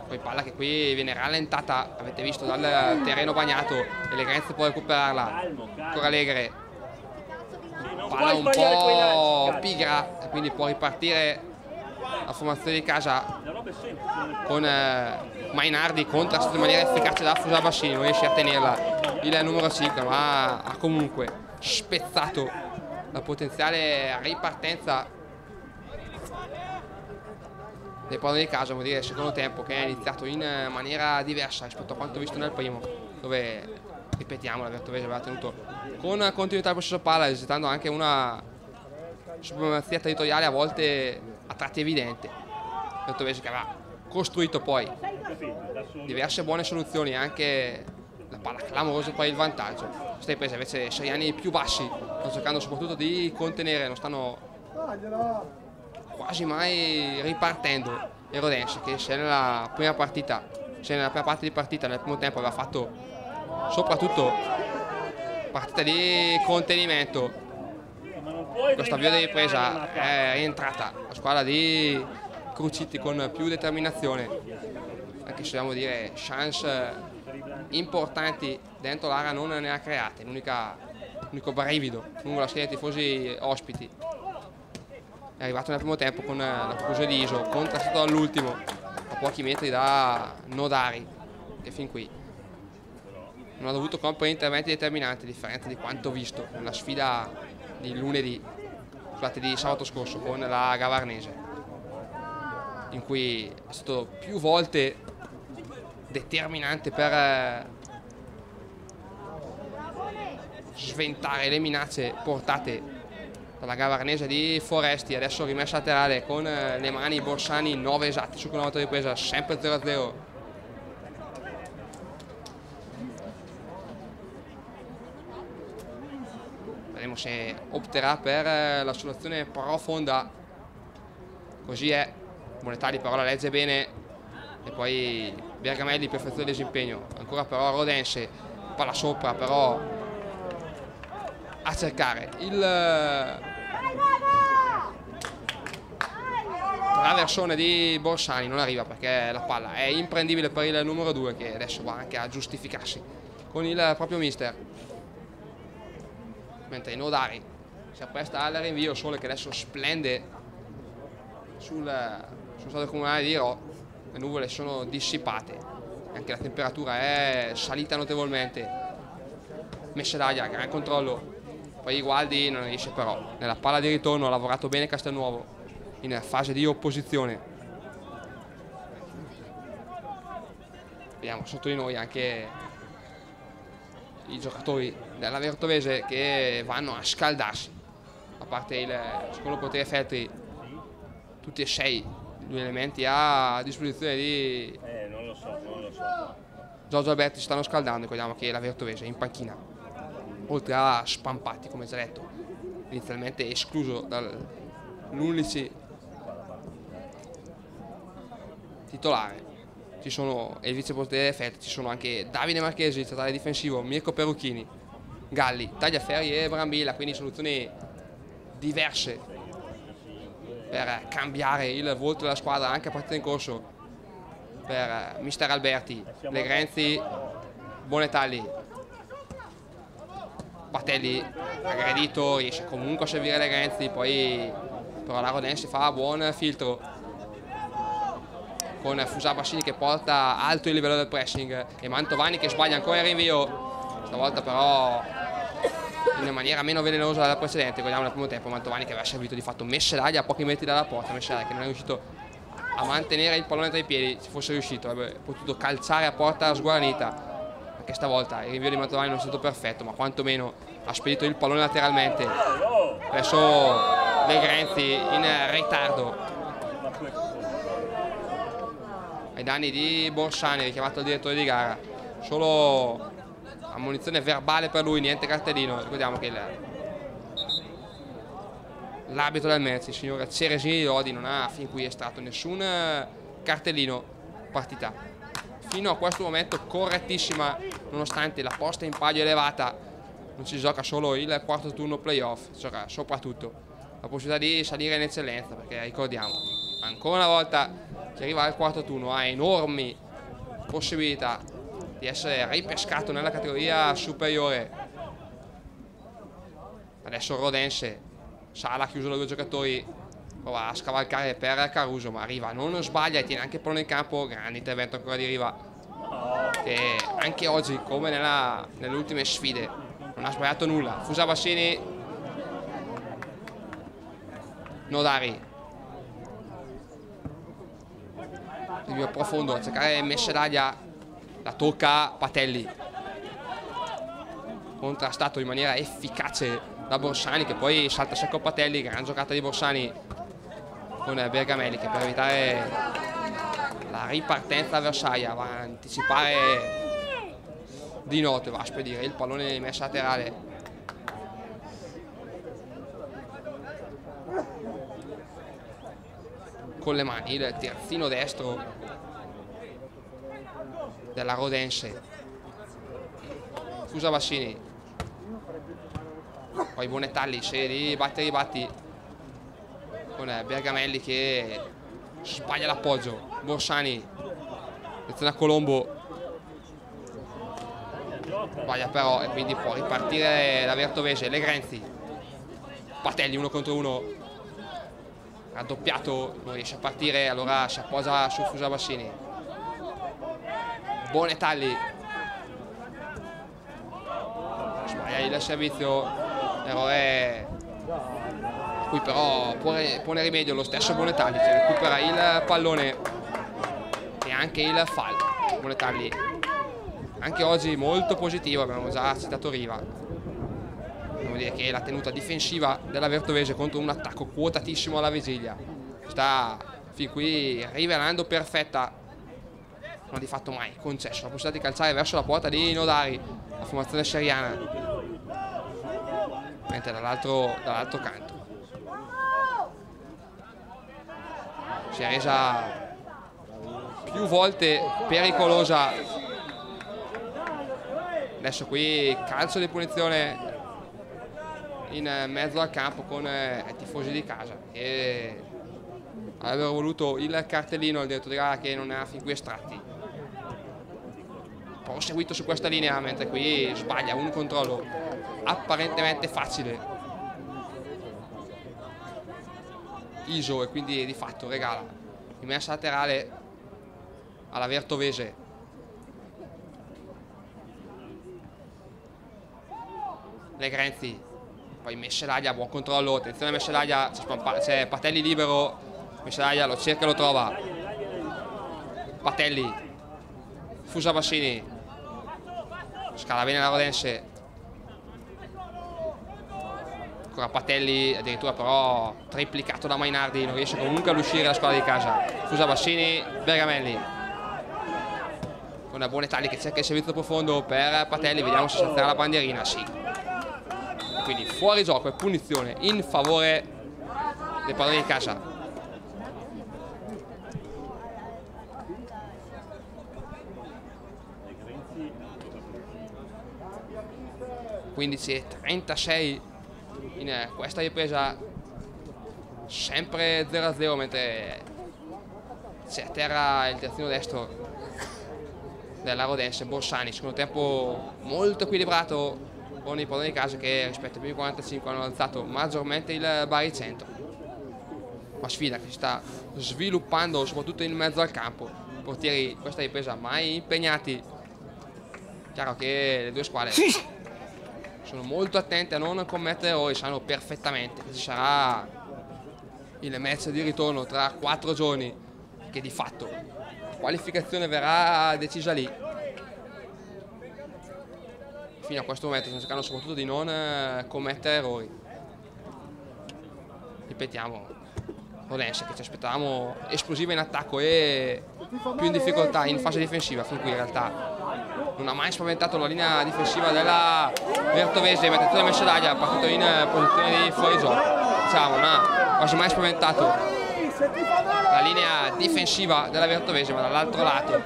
poi palla che qui viene rallentata avete visto dal terreno bagnato e Legrenzi può recuperarla. Ancora Allegre palla un po' pigra e quindi può ripartire la formazione di casa con eh, Mainardi contrastato in maniera efficace da Fusa Bassini non riesce a tenerla il numero 5 ma ha comunque spezzato la potenziale ripartenza. Dei palloni di casa vuol dire il secondo tempo che è iniziato in maniera diversa rispetto a quanto visto nel primo dove ripetiamo la Vertovese aveva tenuto con continuità il possesso palla esitando anche una supremazia territoriale a volte a tratti evidente. Vertovese che aveva costruito poi diverse buone soluzioni anche la palla clamorosa poi il vantaggio. Queste prese invece seriani più bassi stanno cercando soprattutto di contenere non stanno quasi mai ripartendo. Erodense che se nella prima partita se nella prima parte di partita nel primo tempo aveva fatto soprattutto partita di contenimento. Questo avvio di ripresa è rientrata la squadra di Crucitti con più determinazione. Anche se dobbiamo dire chance importanti dentro l'area non ne ha create. L'unico brivido lungo la serie di tifosi ospiti. È arrivato nel primo tempo con la conclusione di Iso contrastato all'ultimo a pochi metri da Nodari che fin qui non ha dovuto compiere interventi determinanti a differenza di quanto visto. Nella sfida di lunedì scusate di sabato scorso con la Gavarnese in cui è stato più volte determinante per sventare le minacce portate dalla gavarnese di Foresti. Adesso rimessa laterale con le mani Borsani 9 esatti su quella volta ripresa sempre 0-0 vedremo se opterà per la soluzione profonda. Così è. Monetari però la legge bene. E poi Bergamelli perfezione disimpegno. Ancora però Rodense palla sopra però a cercare. Il traversone di Borsani non arriva perché la palla è imprendibile per il numero 2 che adesso va anche a giustificarsi con il proprio mister mentre Nodari si appresta al rinvio sole che adesso splende sul, sul stadio comunale di Ro le nuvole sono dissipate anche la temperatura è salita notevolmente messa d'aria, gran controllo. Poi Gualdi non riesce però nella palla di ritorno ha lavorato bene Castelnuovo in fase di opposizione. Vediamo sotto di noi anche i giocatori della Vertovese che vanno a scaldarsi a parte il secondo potere Feltri, tutti e sei due elementi a disposizione di Eh, non lo so, non lo so. Giorgio Alberti si stanno scaldando, ricordiamo che la Vertovese è in panchina, oltre a Spampati, come già detto, inizialmente escluso dall'11 titolare. Ci sono, il viceportiere Feltri, ci sono anche Davide Marchesi, centrale difensivo, Mirko Perucchini, Galli, Tagliaferri e Brambilla, quindi soluzioni diverse per cambiare il volto della squadra anche a partita in corso per mister Alberti, Legrenzi, Bonetali, Batelli aggredito, riesce comunque a servire Legrenzi, poi però la Rodensi fa buon filtro con Fusa Bassini che porta alto il livello del pressing e Mantovani che sbaglia ancora il rinvio, stavolta però in maniera meno velenosa della precedente, guardiamo nel primo tempo Mantovani che aveva servito di fatto Messelaglia a pochi metri dalla porta, Messelaglia che non è riuscito a mantenere il pallone tra i piedi, se fosse riuscito avrebbe potuto calzare a porta sguarnita. Perché stavolta il rinvio di Mantovani non è stato perfetto ma quantomeno ha spedito il pallone lateralmente verso Legrenzi in ritardo ai danni di Borsani richiamato il direttore di gara solo ammonizione verbale per lui niente cartellino ricordiamo che l'abito del Merzi, il signor Ceresini di Lodi, non ha fin qui estratto nessun eh, cartellino partita. Fino a questo momento correttissima, nonostante la posta in palio elevata, non si gioca solo il quarto turno playoff, gioca soprattutto la possibilità di salire in eccellenza, perché ricordiamo, ancora una volta chi arriva al quarto turno ha enormi possibilità di essere ripescato nella categoria superiore. Adesso Rodense Sala chiuso da due giocatori prova a scavalcare per Caruso ma Riva non sbaglia e tiene anche il pallone in campo grande intervento ancora di Riva che anche oggi come nella, nelle ultime sfide non ha sbagliato nulla Fusa Bassini Nodari il mio profondo cercare Messedaglia la tocca Patelli. Contrastato in maniera efficace da Borsani che poi salta secco Patelli, gran giocata di Borsani con Bergamelli che per evitare la ripartenza avversaria va a anticipare di notte, va a spedire il pallone in messa laterale con le mani il terzino destro della Rodense. Fusa Bassini poi Bonetalli se ribatti ribatti. Con Bergamelli che sbaglia l'appoggio. Borsani lezione a Colombo. Sbaglia però e quindi può ripartire la Vertovese. Legrenzi Patelli uno contro uno raddoppiato non riesce a partire allora si appoggia su Fusa Bassini Bonetalli sbaglia il servizio errore qui però pone, rimedio lo stesso Bonetalli che recupera il pallone. E anche il fallo Bonetalli anche oggi molto positivo abbiamo già citato Riva dobbiamo dire che la tenuta difensiva della Vertovese contro un attacco quotatissimo alla vigilia. Sta fin qui rivelando perfetta. Non di fatto mai concesso. La possibilità di calciare verso la porta di Nodari. La formazione seriana. Mentre dall'altro dall canto. Si è resa più volte pericolosa. Adesso qui calcio di punizione in mezzo al campo con eh, i tifosi di casa che avrebbero voluto il cartellino al direttore di gara che non ha fin qui estratti. Proseguito su questa linea mentre qui sbaglia un controllo apparentemente facile. ISO e quindi di fatto regala. Immersa laterale alla Vertovese. Legrenzi poi Mescelaglia buon controllo attenzione Mescelaglia c'è Patelli libero Mescelaglia lo cerca e lo trova. Patelli Fusa Bassini scala bene la Rodense. Ancora Patelli addirittura però triplicato da Mainardi non riesce comunque ad uscire la squadra di casa. Fusa Bassini Bergamelli. Con una buona Tali che cerca il servizio profondo per Patelli vediamo se salterà la bandierina sì quindi fuori gioco e punizione in favore dei padroni di casa e 36 in eh, questa ripresa sempre 0-0 mentre c'è a terra il terzino destro della Rodense, Borsani, secondo tempo molto equilibrato con i padroni di casa che rispetto ai primi 45 hanno alzato maggiormente il baricentro. Una sfida che si sta sviluppando soprattutto in mezzo al campo. I portieri questa ripresa mai impegnati. Chiaro che le due squadre sono molto attenti a non commettere errori, sanno perfettamente che ci sarà il match di ritorno tra quattro giorni che di fatto la qualificazione verrà decisa lì fino a questo momento stanno cercando soprattutto di non eh, commettere errori. Ripetiamo Odense che ci aspettavamo esplosiva in attacco e più in difficoltà in fase difensiva fin qui in realtà. Non ha mai spaventato la linea difensiva della Vertovese mentre tutta messa d'aglia ha partito in posizione di fuorigioco diciamo non ha quasi mai spaventato. La linea difensiva della Vertovese ma dall'altro lato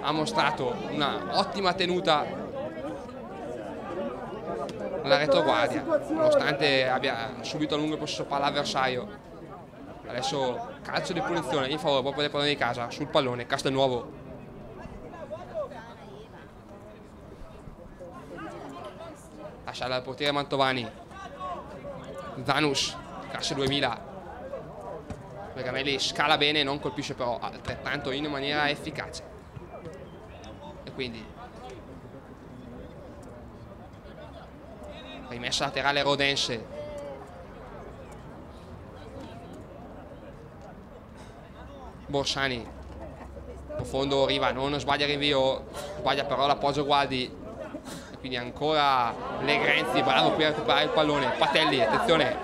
ha mostrato una ottima tenuta la retroguardia nonostante abbia subito a lungo il possesso palla avversario adesso calcio di punizione in favore proprio del padrone di casa sul pallone Castelnuovo. Lasciare al portiere Mantovani. Zanus classe 2000 Bergamelli scala bene non colpisce però altrettanto in maniera efficace. E quindi rimessa laterale Rodense. Borsani. Profondo Riva non sbaglia rinvio sbaglia però l'appoggio Gualdi. Quindi ancora Legrenzi bravo qui a recuperare il pallone. Patelli attenzione.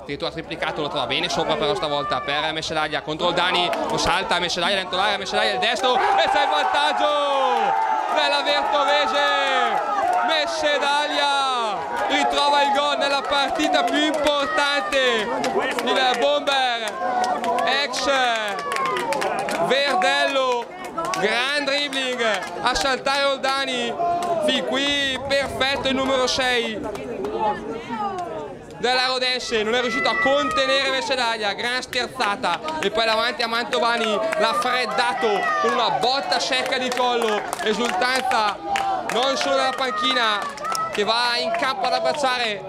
Addirittura triplicato lo trova bene sopra però stavolta per Mescelaglia contro il Dani. Lo salta Mescelaglia dentro l'area Mescelaglia il destro. E c'è il vantaggio della Vertovese. Mescelaglia ritrova il gol nella partita più importante. Il bomber ex Verdello gran dribbling a saltare Oldani fin qui perfetto il numero 6 della Rodense non è riuscito a contenere Messedaglia gran sterzata. E poi davanti a Mantovani l'ha freddato con una botta secca di collo esultanza non solo della panchina che va in campo ad abbracciare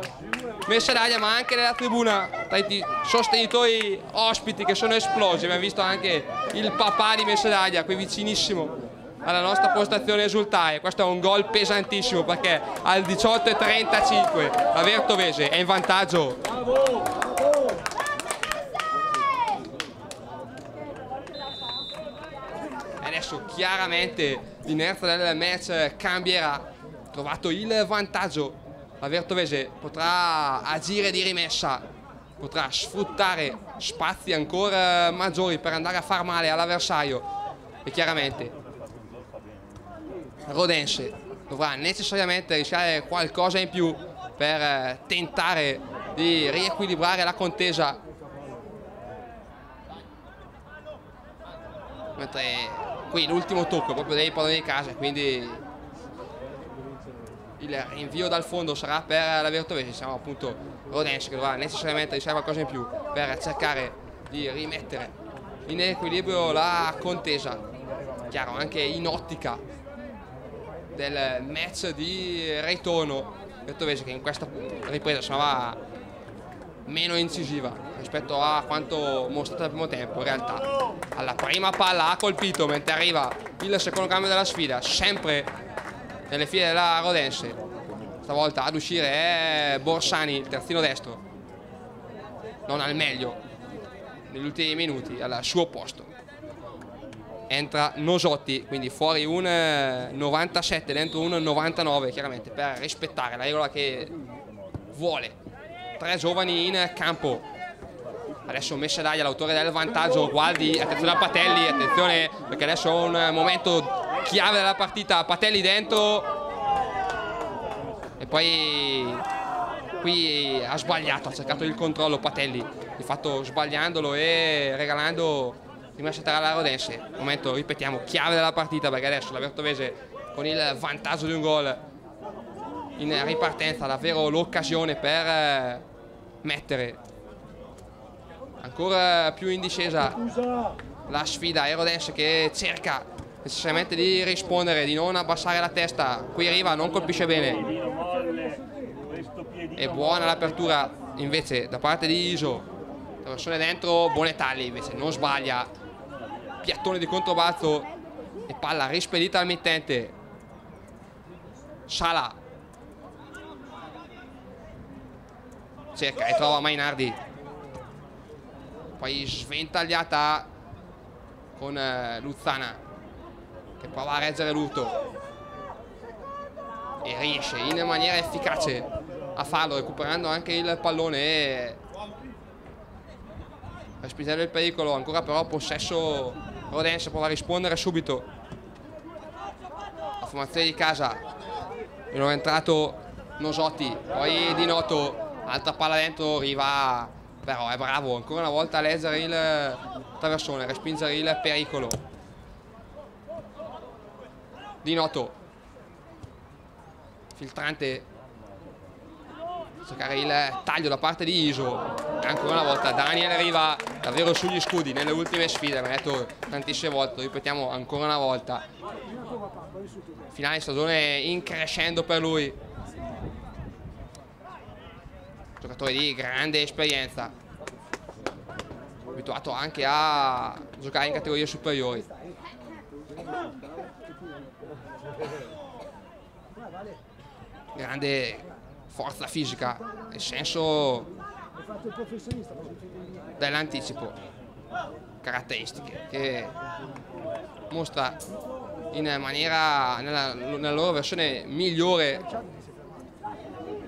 Messedaglia ma anche nella tribuna tra i sostenitori ospiti che sono esplosi. Abbiamo visto anche il papà di Messedaglia qui vicinissimo alla nostra postazione esultare. Questo è un gol pesantissimo perché al 18.35 la Vertovese è in vantaggio. Adesso chiaramente l'inerzia del match cambierà trovato il vantaggio. La Vertovese potrà agire di rimessa potrà sfruttare spazi ancora maggiori per andare a far male all'avversario. E chiaramente Rodense dovrà necessariamente rischiare qualcosa in più per tentare di riequilibrare la contesa. Mentre qui l'ultimo tocco proprio dei padroni di casa quindi il rinvio dal fondo sarà per la Vertovesi siamo appunto Rodense che dovrà necessariamente rischiare qualcosa in più per cercare di rimettere in equilibrio la contesa. Chiaro anche in ottica del match di ritorno Vertovesi che in questa ripresa sembrava meno incisiva rispetto a quanto mostrato nel primo tempo. In realtà alla prima palla ha colpito mentre arriva il secondo cambio della sfida sempre nelle file della Rodense stavolta ad uscire è Borsani il terzino destro non al meglio negli ultimi minuti al suo posto entra Nosotti quindi fuori un 97 dentro un 99 chiaramente per rispettare la regola che vuole. Tre giovani in campo. Adesso messa d'aria l'autore del vantaggio, Gualdi, attenzione a Patelli, attenzione perché adesso è un momento chiave della partita, Patelli dentro. E poi qui ha sbagliato, ha cercato il controllo Patelli, di fatto sbagliandolo e regalando rimessa tra la Rodense. Momento, ripetiamo, chiave della partita perché adesso la Vertovese con il vantaggio di un gol in ripartenza, davvero l'occasione per eh, mettere ancora più in discesa la sfida. Aerodense che cerca necessariamente di rispondere, di non abbassare la testa. Qui arriva, non colpisce bene. È buona l'apertura invece da parte di Iso. Traversone dentro, buone tagli invece, non sbaglia. Piattone di controbalzo e palla rispedita al mittente. Sala. Cerca e trova Mainardi. Poi sventagliata con eh, Luzzana che prova a reggere l'urto. E riesce in maniera efficace a farlo recuperando anche il pallone. Respingere il pericolo ancora però possesso Rodense prova a rispondere subito. La formazione di casa nuovo è entrato Nosotti poi Di Noto altra palla dentro arriva però è bravo ancora una volta a leggere il traversone respingere il pericolo Di Noto filtrante. Cercare il taglio da parte di Iso. Ancora una volta Daniel arriva davvero sugli scudi nelle ultime sfide. L'abbiamo detto tantissime volte ripetiamo ancora una volta. Finale stagione in crescendo per lui. Giocatore di grande esperienza. Abituato anche a giocare in categorie superiori grande forza fisica nel senso dell'anticipo caratteristiche che mostra in maniera nella, nella loro versione migliore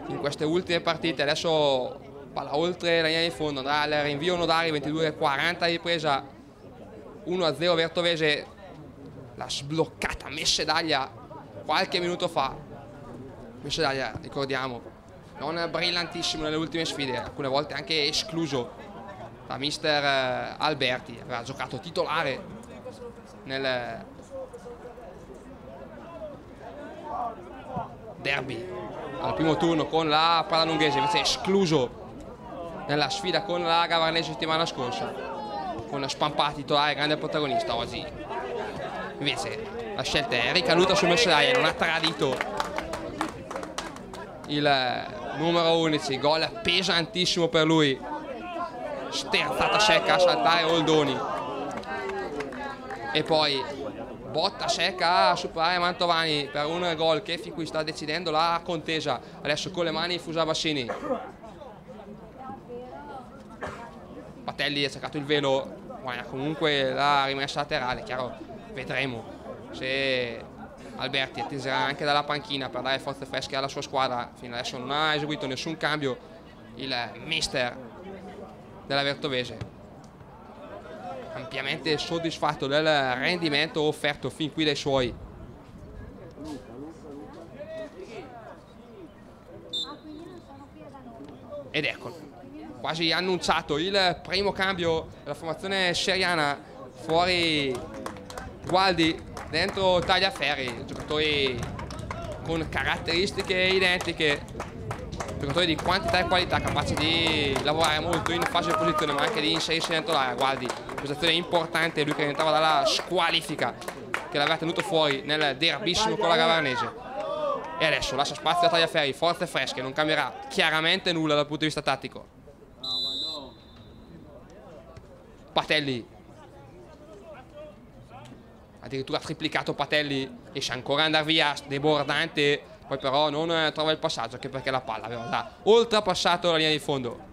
in queste ultime partite. Adesso palla oltre la linea di fondo andrà al rinvio Nodari 22-40 ripresa 1-0 Vertovese la sbloccata Messedaglia qualche minuto fa Messedaglia ricordiamo non brillantissimo nelle ultime sfide alcune volte anche escluso da mister eh, Alberti aveva giocato titolare nel derby al primo turno con la Palalunghese invece escluso nella sfida con la Gavarnese settimana scorsa con Spampati titolare grande protagonista oggi invece la scelta è ricaduta su Messedaia non ha tradito il numero 11 gol pesantissimo per lui. Sterzata secca a saltare Oldoni. E poi botta secca a superare Mantovani per un gol che fin qui sta decidendo la contesa. Adesso con le mani Fusa Bassini Patelli ha cercato il velo ma comunque la rimessa laterale chiaro vedremo se Alberti atteserà anche dalla panchina per dare forze fresche alla sua squadra. Fino adesso non ha eseguito nessun cambio il mister della Vertovese. Ampiamente soddisfatto del rendimento offerto fin qui dai suoi. Ed eccolo quasi annunciato il primo cambio della formazione seriana fuori Gualdi dentro Tagliaferri giocatori con caratteristiche identiche giocatori di quantità e qualità capaci di lavorare molto in fase di posizione ma anche di inserirsi dentro l'area. Gualdi prestazione importante lui che rientrava dalla squalifica che l'aveva tenuto fuori nel derbissimo con la Gavarnese. E adesso lascia spazio a Tagliaferri forze fresche non cambierà chiaramente nulla dal punto di vista tattico. Patelli addirittura triplicato Patelli esce ancora andare via debordante poi però non trova il passaggio anche perché la palla aveva già oltrepassato la linea di fondo.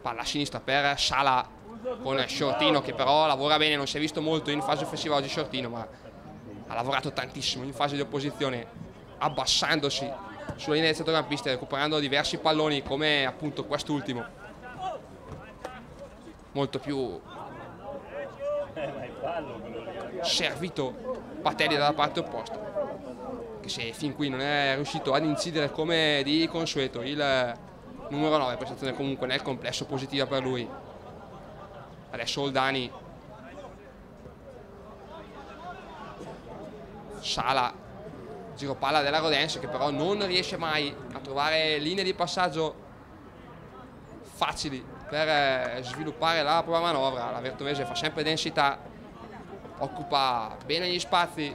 Palla a sinistra per Sala con Shortino che però lavora bene, non si è visto molto in fase offensiva oggi Shortino, ma ha lavorato tantissimo in fase di opposizione, abbassandosi sulla linea del centrocampista, recuperando diversi palloni come appunto quest'ultimo. Molto più servito Patelli dalla parte opposta che se fin qui non è riuscito ad incidere come di consueto il numero 9 prestazione comunque nel complesso positiva per lui. Adesso Oldani. Sala giro palla della Rodense che però non riesce mai a trovare linee di passaggio facili per eh, sviluppare la propria manovra. La Vertovese fa sempre densità occupa bene gli spazi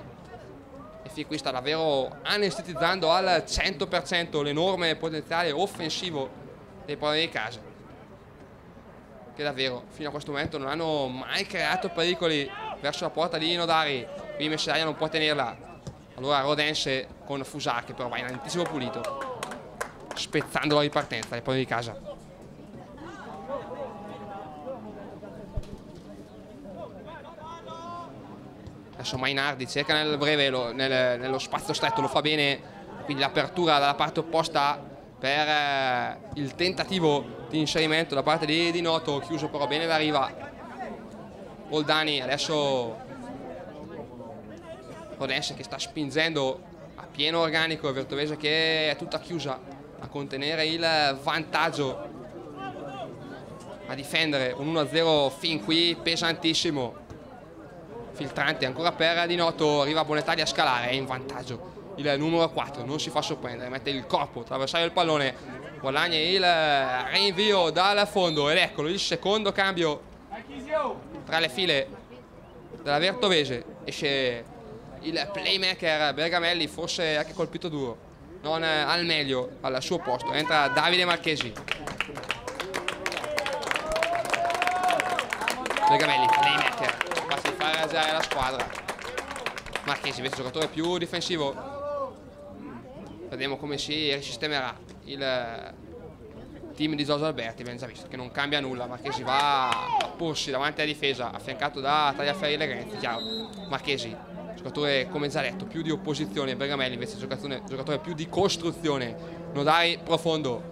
e fin qui sta davvero anestetizzando al 100% l'enorme potenziale offensivo dei padroni di casa che davvero fino a questo momento non hanno mai creato pericoli verso la porta di Nodari. Qui Messaia non può tenerla allora Rodense con Fusar che però va in anticipo pulito. Spezzando la ripartenza dei padroni di casa. Adesso Mainardi cerca nel breve lo, nel, nello spazio stretto lo fa bene. Quindi l'apertura dalla parte opposta per eh, il tentativo di inserimento da parte di, di Noto. Chiuso però bene da riva. Oldani adesso Rodense che sta spingendo a pieno organico Vertovese che è tutta chiusa a contenere il vantaggio a difendere un 1-0 fin qui pesantissimo. Filtrante ancora per Di Noto arriva Bonettari a scalare è in vantaggio il numero 4 non si fa sorprendere mette il corpo attraversario del pallone guadagna il rinvio dal fondo ed eccolo il secondo cambio tra le file della Vertovese esce il playmaker Bergamelli forse anche colpito duro. Non al meglio al suo posto. Entra Davide Marchesi. Bergamelli playmaker. Far alzare la squadra. Marchesi invece giocatore più difensivo. Vediamo come si risistemerà il team di Giorgio Alberti. Abbiamo già visto che non cambia nulla. Marchesi va a porsi davanti alla difesa affiancato da Tagliaferri e chiaro. Marchesi giocatore come già detto più di opposizione Bergamelli invece giocatore, giocatore più di costruzione. Nodari profondo.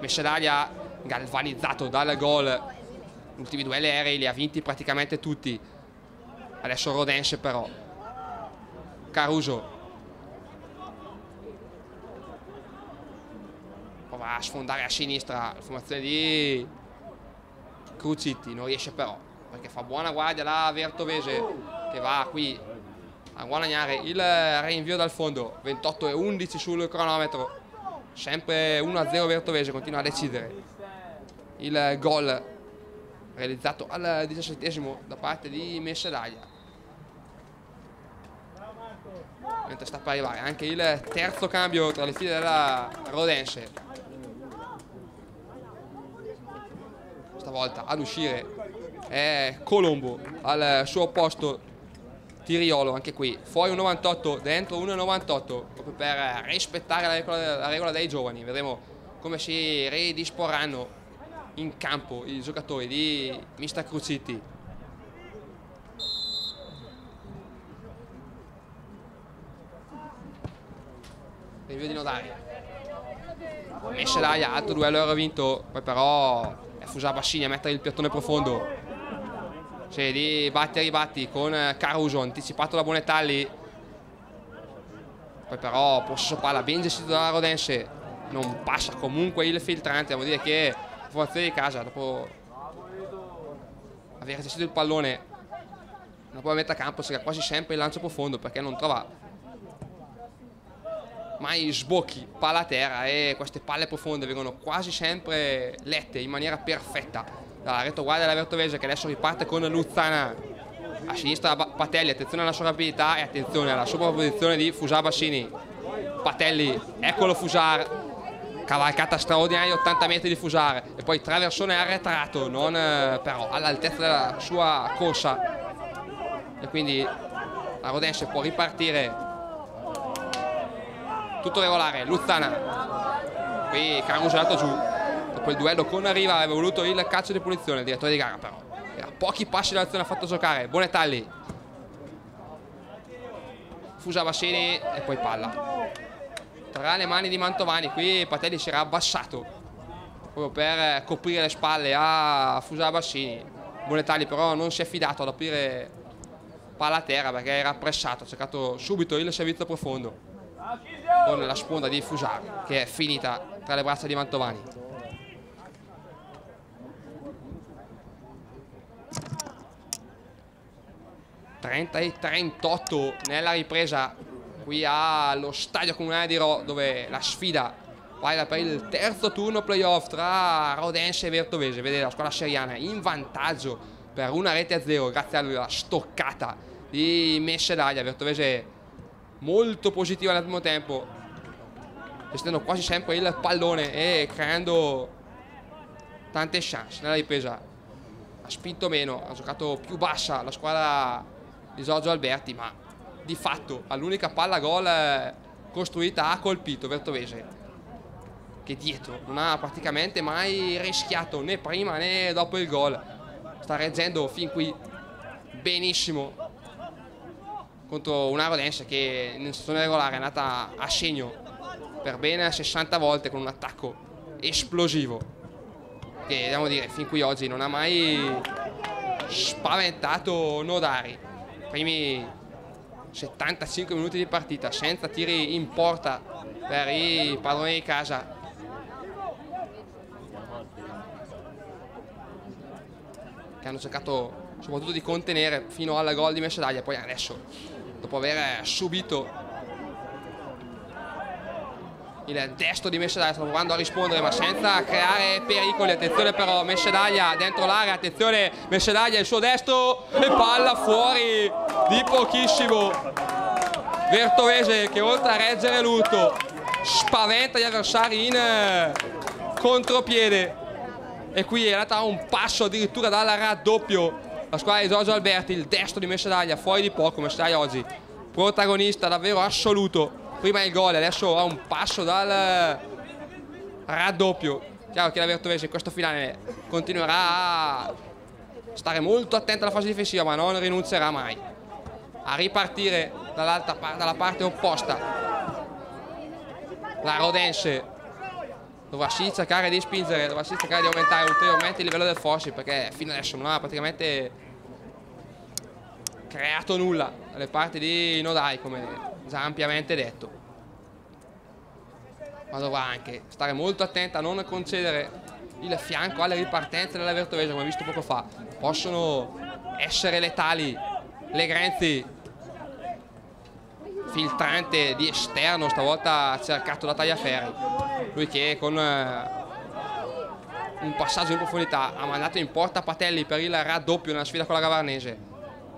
Mescedalia galvanizzato dal gol. Gli ultimi duelli aerei li ha vinti praticamente tutti. Adesso Rodense però. Caruso. Prova a sfondare a sinistra la formazione di Crucitti non riesce però perché fa buona guardia la Vertovese che va qui a guadagnare il rinvio dal fondo. 28 e 11 sul cronometro. Sempre 1-0 Vertovese continua a decidere il gol realizzato al diciassettesimo da parte di Messedaglia mentre sta per arrivare anche il terzo cambio tra le file della Rodense. Stavolta ad uscire è Colombo al suo posto Tiriolo anche qui. Fuori un 98 dentro 1,98 proprio per rispettare la regola, la regola dei giovani. Vedremo come si ridisporranno in campo i giocatori di Mista Crucitti rinvio di Nodari. Mescelaia, altro duello era vinto poi però è Fusa Bassini a mettere il piattone profondo cioè di batti e ribatti con Caruso anticipato da Bonetalli. Poi però possesso palla ben gestito da Rodense non passa comunque il filtrante devo dire che formazione di casa dopo aver gestito il pallone dopo la metà campo si quasi sempre il lancio profondo perché non trova mai sbocchi palla a terra e queste palle profonde vengono quasi sempre lette in maniera perfetta dalla retoguardia della Vertovese che adesso riparte con Luzzana. A sinistra Patelli, attenzione alla sua rapidità e attenzione alla sovrapposizione di Fusar Bassini Patelli, eccolo Fusar. Cavalcata straordinaria 80 metri di Fusare e poi traversone arretrato non eh, però all'altezza della sua corsa. E quindi la Rodense può ripartire. Tutto regolare Luzzana. Qui Caruso è andato giù il duello con Riva aveva voluto il calcio di punizione il direttore di gara però. Era pochi passi dall'azione ha fatto giocare Bonetalli. Fusa Bassini e poi palla. Tra le mani di Mantovani qui Patelli si era abbassato. Proprio per coprire le spalle a Fusa Bassini Bonetalli però non si è fidato ad aprire palla a terra perché era pressato ha cercato subito il servizio profondo. Con la sponda di Fusaro che è finita tra le braccia di Mantovani. Trenta e 38 nella ripresa qui allo stadio comunale di Ro dove la sfida vale per il terzo turno playoff tra Rodense e Vertovese. Vedete la squadra seriana in vantaggio per una rete a zero grazie alla stoccata di Messedaglia. Vertovese molto positiva nel primo tempo gestendo quasi sempre il pallone e creando tante chance nella ripresa ha spinto meno, ha giocato più bassa la squadra di Giorgio Alberti ma di fatto all'unica palla gol costruita ha colpito Vertovese che dietro non ha praticamente mai rischiato né prima né dopo il gol. Sta reggendo fin qui benissimo contro una Rodense che in stagione regolare è andata a segno per bene 60 volte con un attacco esplosivo che devo dire fin qui oggi non ha mai spaventato Nodari primi 75 minuti di partita senza tiri in porta per i padroni di casa. Che hanno cercato soprattutto di contenere fino alla gol di Messedaglia poi adesso dopo aver subito il destro di Messedaglia sta provando a rispondere ma senza creare pericoli. Attenzione però Messedaglia dentro l'area. Attenzione Messedaglia il suo destro e palla fuori di pochissimo. Vertovese che oltre a reggere l'urto spaventa gli avversari in eh, contropiede. E qui è a un passo addirittura dal raddoppio. La squadra di Giorgio Alberti, il destro di Messedaglia, fuori di poco, Messedaglia oggi protagonista davvero assoluto, prima il gol, adesso ha un passo dal raddoppio, chiaro che la Vertovese in questo finale continuerà a stare molto attenta alla fase difensiva ma non rinunzierà mai a ripartire dalla parte opposta. La Rodense dovrà sì cercare di spingere, dovrà sì cercare di aumentare ulteriormente il livello del Fossi perché fino adesso non ha praticamente creato nulla dalle parti di Nodai come ampiamente detto. Ma dovrà anche stare molto attenta a non concedere il fianco alle ripartenze della Vertovese come visto poco fa. Possono essere letali le Grenzi filtrante di esterno stavolta cercato da Tagliaferri. Lui che con eh, un passaggio in profondità ha mandato in porta Patelli per il raddoppio nella sfida con la Gavarnese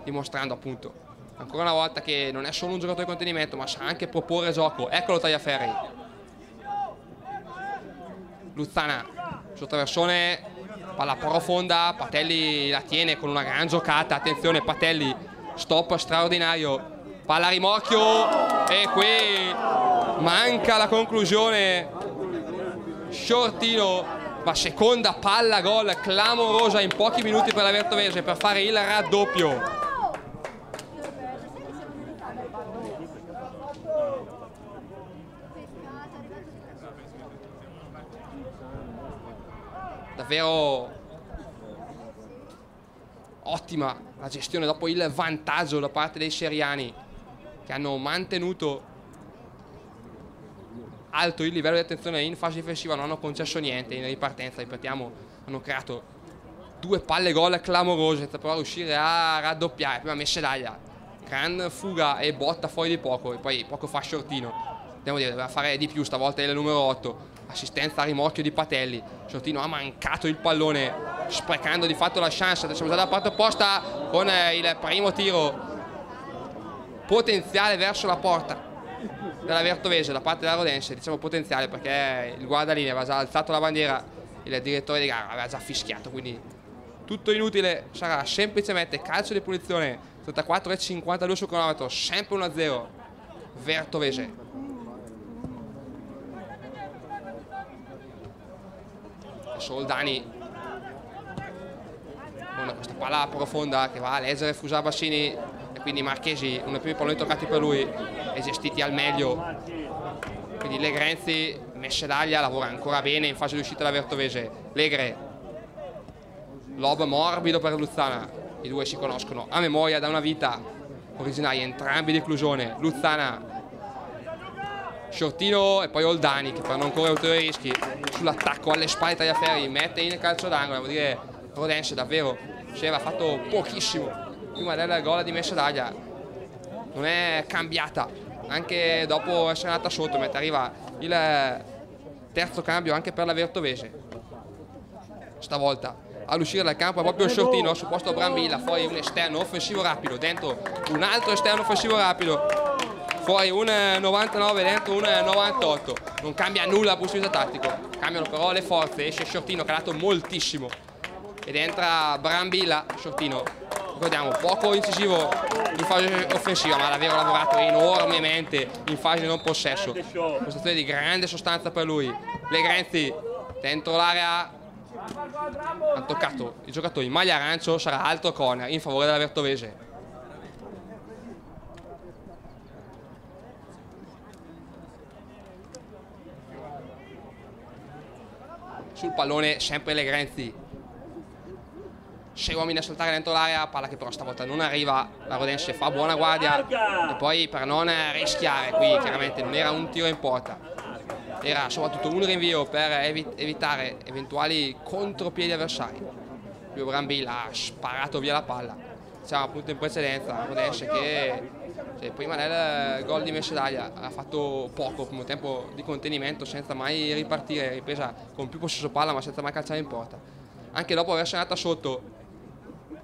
dimostrando appunto ancora una volta che non è solo un giocatore di contenimento ma sa anche proporre gioco. Eccolo Tagliaferri. Luzzana sottraversone palla profonda Patelli la tiene con una gran giocata. Attenzione Patelli stop straordinario. Palla a rimorchio e qui manca la conclusione. Shortino ma seconda palla gol clamorosa in pochi minuti per la Vertovese per fare il raddoppio davvero ottima la gestione dopo il vantaggio da parte dei seriani che hanno mantenuto alto il livello di attenzione in fase difensiva, non hanno concesso niente in ripartenza, ripetiamo, hanno creato due palle gol clamorose senza però riuscire a raddoppiare, prima Messedaglia, gran fuga e botta fuori di poco e poi poco fa Shortino. Devo dire, doveva fare di più, stavolta il numero 8, assistenza a rimorchio di Patelli, Shortino ha mancato il pallone sprecando di fatto la chance, adesso già dalla parte opposta con eh, il primo tiro. Potenziale verso la porta della Vertovese da parte della Rodense, diciamo potenziale perché il guardalinea aveva già alzato la bandiera, il direttore di gara aveva già fischiato, quindi tutto inutile, sarà semplicemente calcio di punizione 34 e 52 sul cronometro, sempre 1-0 Vertovese. Adesso Oldani con questa palla profonda che va a leggere Fusa Bassini e quindi Marchesi uno dei primi palloni toccati per lui e gestiti al meglio. Quindi Legrenzi Mescedaglia lavora ancora bene in fase di uscita da Vertovese. Legre. Lob morbido per Luzzana. I due si conoscono a memoria da una vita. Originari entrambi di Clusione. Luzzana Shortino e poi Oldani che per non correre ulteriori rischi sull'attacco alle spalle Tagliaferri mette in calcio d'angolo devo dire Rodense davvero ci aveva fatto pochissimo prima del gol di Messedaglia non è cambiata anche dopo essere andata sotto mentre arriva il terzo cambio anche per la Vertovese stavolta all'uscire dal campo è proprio shortino su posto Brambilla fuori un esterno offensivo rapido dentro un altro esterno offensivo rapido fuori un 99 dentro un 98 non cambia nulla di vista tattico. Cambiano però le forze esce Shortino che ha dato moltissimo. Ed entra Brambilla Shortino ricordiamo poco incisivo in fase offensiva ma davvero lavorato enormemente in fase non possesso. Prestazione di grande sostanza per lui. Legrenzi dentro l'area hanno toccato il giocatore in maglia arancio sarà altro corner in favore della Vertovese sul pallone sempre Legrenzi 6 uomini a saltare dentro l'area palla che però stavolta non arriva. La Rodense fa buona guardia e poi per non rischiare qui chiaramente non era un tiro in porta. Era soprattutto un rinvio per evitare eventuali contropiedi avversari. Più Brambilla ha sparato via la palla. Diciamo appunto in precedenza. Rodense che cioè, prima del gol di Messedaglia ha fatto poco come tempo di contenimento senza mai ripartire, ripresa con più possesso palla ma senza mai calciare in porta. Anche dopo aver segnato sotto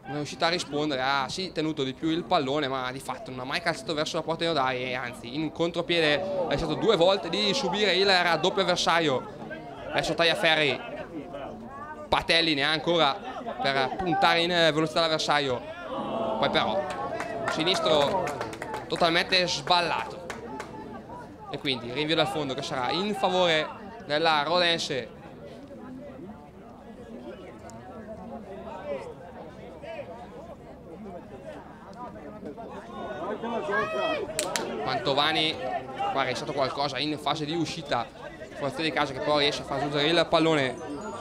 non è riuscita a rispondere, ha sì tenuto di più il pallone ma di fatto non ha mai calciato verso la porta di Odai e anzi in contropiede ha rischiato due volte di subire il raddoppio avversario. Adesso Tagliaferri, Patelli ne ha ancora per puntare in velocità l'avversario, poi però sinistro totalmente sballato. E quindi rinvio dal fondo che sarà in favore della Rodense. Mantovani qua è stato qualcosa in fase di uscita. Forza di casa che poi riesce a far giungere il pallone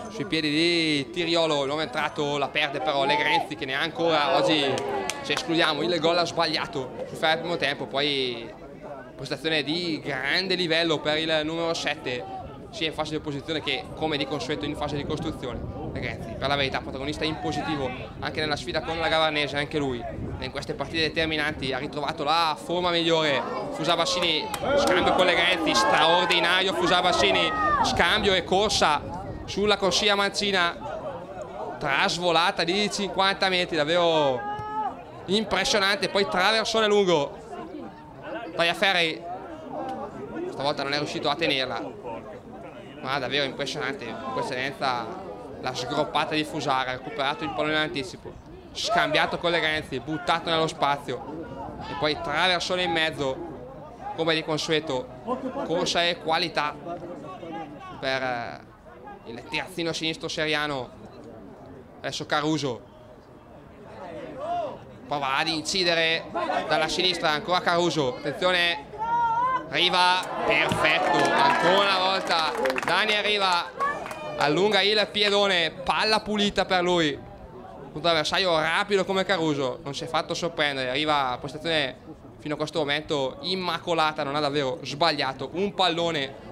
sui piedi di Tiriolo. L'uomo entrato la perde però Legrenzi che ne ha ancora. Oggi se escludiamo il gol ha sbagliato. Sul fare primo tempo poi prestazione di grande livello per il numero 7 sia in fase di opposizione che come di consueto in fase di costruzione. Legrenzi per la verità protagonista in positivo anche nella sfida con la Gavarnese anche lui in queste partite determinanti ha ritrovato la forma migliore. Fusabassini scambio con Legrenzi straordinario Fusabassini scambio e corsa sulla corsia Mancina trasvolata di 50 metri davvero impressionante poi traversone lungo. Tagliaferri stavolta non è riuscito a tenerla. Ma davvero impressionante in precedenza la sgroppata di Fusara recuperato il pallone in anticipo scambiato con le Renzi buttato nello spazio e poi traversone in mezzo come di consueto corsa e qualità per eh, il terzino sinistro seriano adesso Caruso prova ad incidere dalla sinistra ancora Caruso. Attenzione arriva perfetto. Ancora una volta Dani arriva allunga il piedone palla pulita per lui. Un avversario rapido come Caruso non si è fatto sorprendere. Arriva a prestazione fino a questo momento immacolata non ha davvero sbagliato un pallone.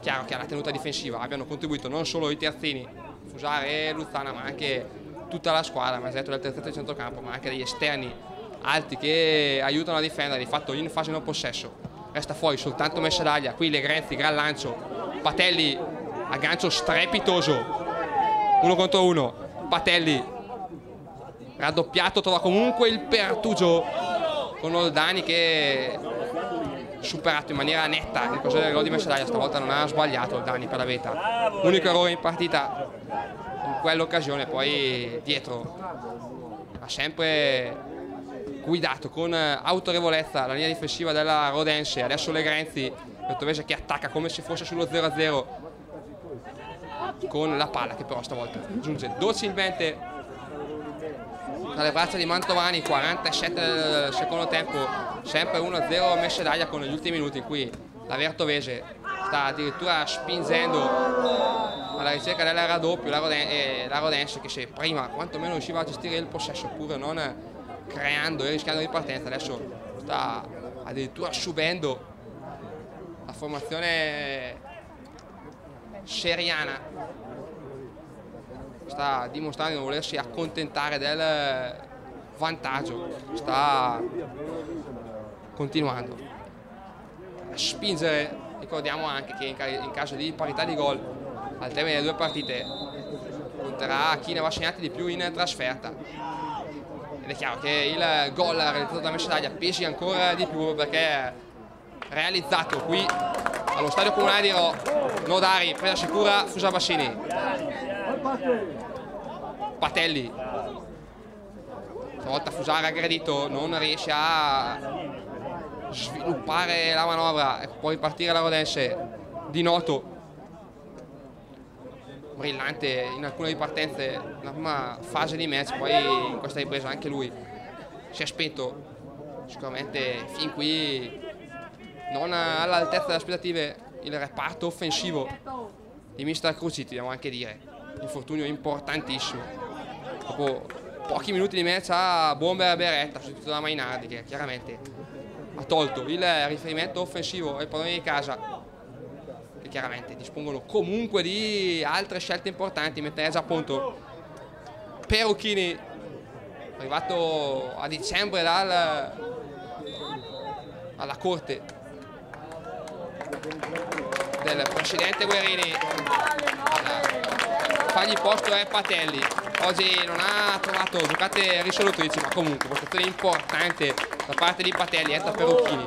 Chiaro che alla tenuta difensiva abbiano contribuito non solo i terzini, Fusare e Luzzana, ma anche tutta la squadra, ma detto del terzetto di centrocampo, ma anche degli esterni alti che aiutano a difendere, di fatto in fase non possesso. Resta fuori soltanto Messedaglia, qui Legrenzi, gran lancio, Patelli, aggancio strepitoso, uno contro uno, Patelli, raddoppiato, trova comunque il pertugio con Oldani che superato in maniera netta il corso del gol di Messedaglia stavolta non ha sbagliato Dani per la veta. Unico errore in partita in quell'occasione poi dietro ha sempre guidato con autorevolezza la linea difensiva della Rodense. Adesso Legrenzi Vettovese che attacca come se fosse sullo 0-0 con la palla che però stavolta giunge docilmente dalle braccia di Mantovani. 47 del secondo tempo sempre 1-0 Messedaglia con gli ultimi minuti in cui la Vertovese sta addirittura spingendo alla ricerca del raddoppio la, Roden e la Rodense che se prima quantomeno riusciva a gestire il possesso pur non creando e rischiando di partenza adesso sta addirittura subendo la formazione seriana. Sta dimostrando di non volersi accontentare del vantaggio. Sta continuando spingere ricordiamo anche che in, caso di parità di gol al termine delle due partite conterà chi ne va segnati di più in trasferta. Ed è chiaro che il gol realizzato da Messedaglia pesi ancora di più perché realizzato qui allo stadio comunale di Ro Nodari, presa sicura Fusa Bassini. Patelli. Stavolta Fusara aggredito non riesce a sviluppare la manovra e può ripartire la Rodense di noto brillante in alcune ripartenze nella prima fase di match poi in questa ripresa anche lui si è spento. Sicuramente fin qui non all'altezza delle aspettative il reparto offensivo di Mister Cruciti devo anche dire. Infortunio importantissimo. Dopo pochi minuti di match a Bomber Beretta sostituito da Mainardi che chiaramente ha tolto il riferimento offensivo ai padroni di casa che chiaramente dispongono comunque di altre scelte importanti mentre già appunto Perucchini arrivato a dicembre dal, alla corte del presidente Guerini. Fargli posto è Patelli oggi non ha trovato giocate risolutrici ma comunque prestazione importante da parte di Patelli e Perucchini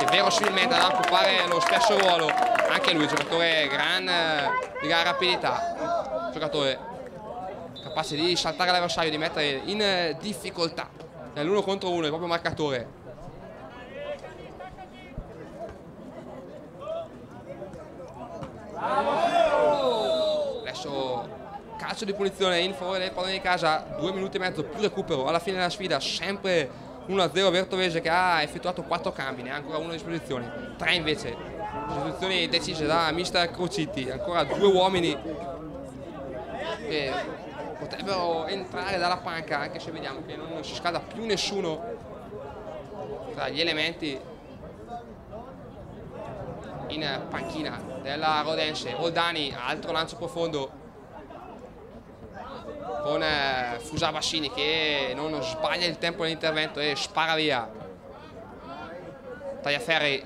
che verosimilmente andrà a occupare lo stesso ruolo. Anche lui giocatore gran, di gran rapidità. Giocatore capace di saltare l'avversario di mettere in difficoltà. Nell'uno contro uno il proprio marcatore. Adesso calcio di punizione in favore del padrone di casa, due minuti e mezzo più recupero. Alla fine della sfida, sempre 1-0 Vertovese che ha effettuato quattro cambi, ne ha ancora uno a disposizione, tre invece, sostituzioni decise da mister Crociti, ancora due uomini che potrebbero entrare dalla panca anche se vediamo che non si scalda più nessuno tra gli elementi in panchina della Rodense. Oldani altro lancio profondo con eh, Fusavassini che non sbaglia il tempo dell'intervento e spara via. Tagliaferri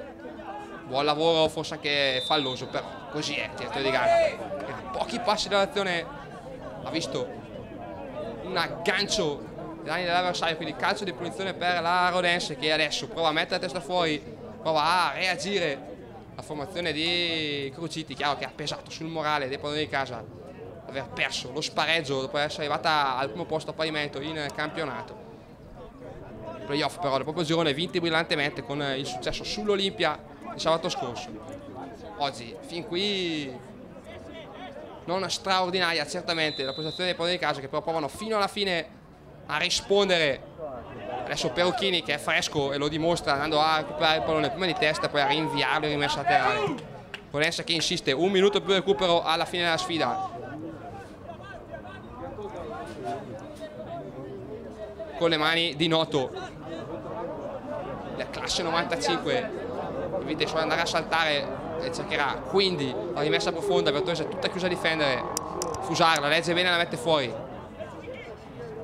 buon lavoro forse anche falloso però così è direttore di gara. A pochi passi dall'azione ha visto un aggancio dell'avversario quindi calcio di punizione per la Rodense che adesso prova a mettere la testa fuori prova a reagire. La formazione di Cruciti, chiaro che ha pesato sul morale dei padroni di casa aver perso lo spareggio dopo essere arrivata al primo posto a pavimento in campionato. Playoff però del proprio girone vinti brillantemente con il successo sull'Olimpia il sabato scorso. Oggi, fin qui, non straordinaria certamente la prestazione dei padroni di casa che però provano fino alla fine a rispondere adesso Perucchini che è fresco e lo dimostra andando a recuperare il pallone prima di testa e poi a rinviarlo in rimessa laterale Polenza che insiste un minuto più recupero alla fine della sfida con le mani di Noto. La classe 95 invita i suoi andare a saltare e cercherà quindi la rimessa profonda Bertolese è tutta chiusa a difendere. Fusar la legge bene la mette fuori.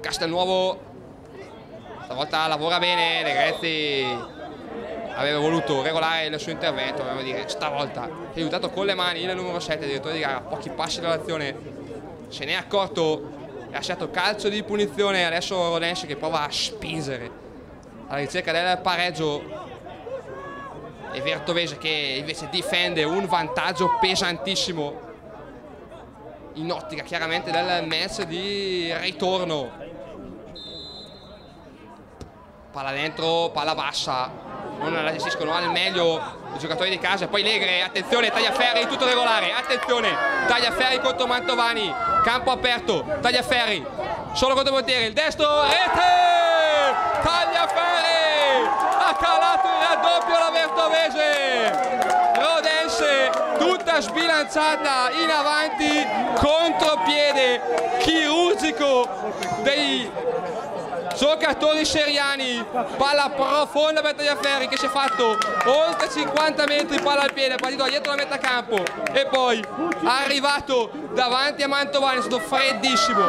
Castelnuovo stavolta lavora bene, De aveva voluto regolare il suo intervento, dobbiamo dire, stavolta è aiutato con le mani il numero 7, direttore di gara, pochi passi dall'azione, se ne è accorto ha scelto calcio di punizione, adesso Rodense che prova a spingere. Alla ricerca del pareggio. E Vertovese che invece difende un vantaggio pesantissimo. In ottica chiaramente del match di ritorno. Palla dentro, palla bassa, non la gestiscono al meglio i giocatori di casa, poi Legre, attenzione, Tagliaferri, tutto regolare, attenzione, Tagliaferri contro Mantovani, campo aperto, Tagliaferri, solo contro il portiere, il destro, rete! Tagliaferri, ha calato il raddoppio la Vertovese, Rodense tutta sbilanciata in avanti, contropiede chirurgico dei giocatori seriani palla profonda per Tagliaferri che si è fatto oltre 50 metri palla al piede partito dietro la metà campo. E poi arrivato davanti a Mantovani è stato freddissimo.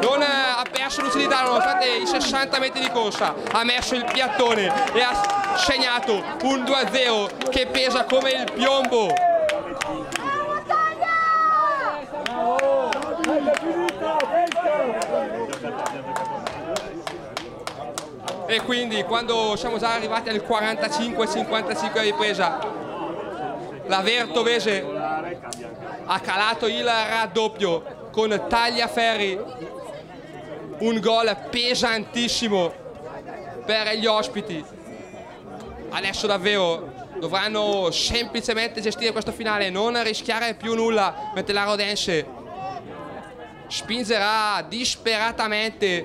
Non ha perso lucidità nonostante i 60 metri di corsa. Ha messo il piattone e ha segnato un 2-0 che pesa come il piombo e quindi quando siamo già arrivati al 45-55 ripresa la Vertovese ha calato il raddoppio con Tagliaferri. Un gol pesantissimo per gli ospiti. Adesso davvero dovranno semplicemente gestire questo finale non rischiare più nulla mentre la Rodense spingerà disperatamente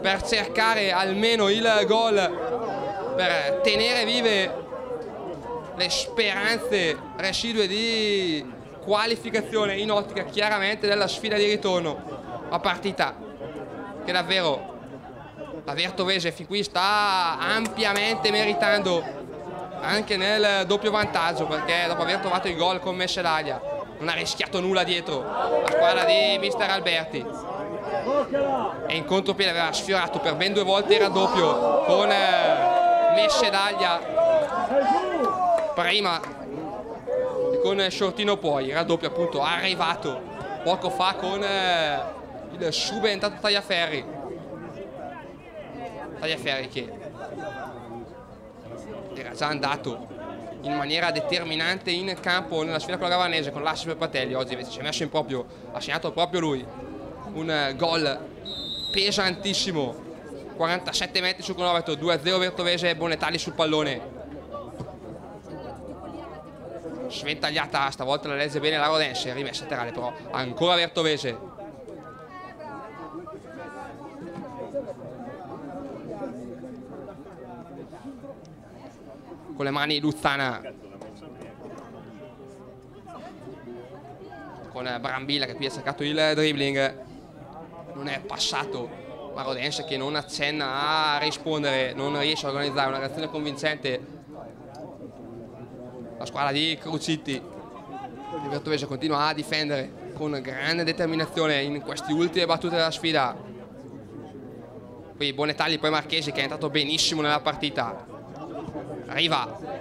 per cercare almeno il gol per tenere vive le speranze residue di qualificazione in ottica chiaramente della sfida di ritorno. A partita che davvero la Vertovese fin qui sta ampiamente meritando anche nel doppio vantaggio perché dopo aver trovato il gol con Mescelaglia non ha rischiato nulla dietro la squadra di mister Alberti e in contropiede aveva sfiorato per ben due volte il raddoppio con eh, Mescelaglia prima con Shortino poi il raddoppio appunto arrivato poco fa con eh, il subentrato Tagliaferri. Tagliaferri che era già andato in maniera determinante in campo nella sfida con la Gavanese con l'assist per Patelli. Oggi invece si è messo in proprio ha segnato proprio lui un gol pesantissimo. 47 metri sul cronometro 2-0 Vertovese Bonetali sul pallone. Sventagliata stavolta la legge bene la Rodense rimessa laterale però ancora Vertovese. Con le mani Luzzana. Con Brambilla che qui ha cercato il dribbling non è passato Marodense che non accenna a rispondere non riesce a organizzare una reazione convincente. La squadra di Crucitti il Vertovese continua a difendere con grande determinazione in queste ultime battute della sfida. Qui Bonetagli poi Marchesi che è entrato benissimo nella partita. Arriva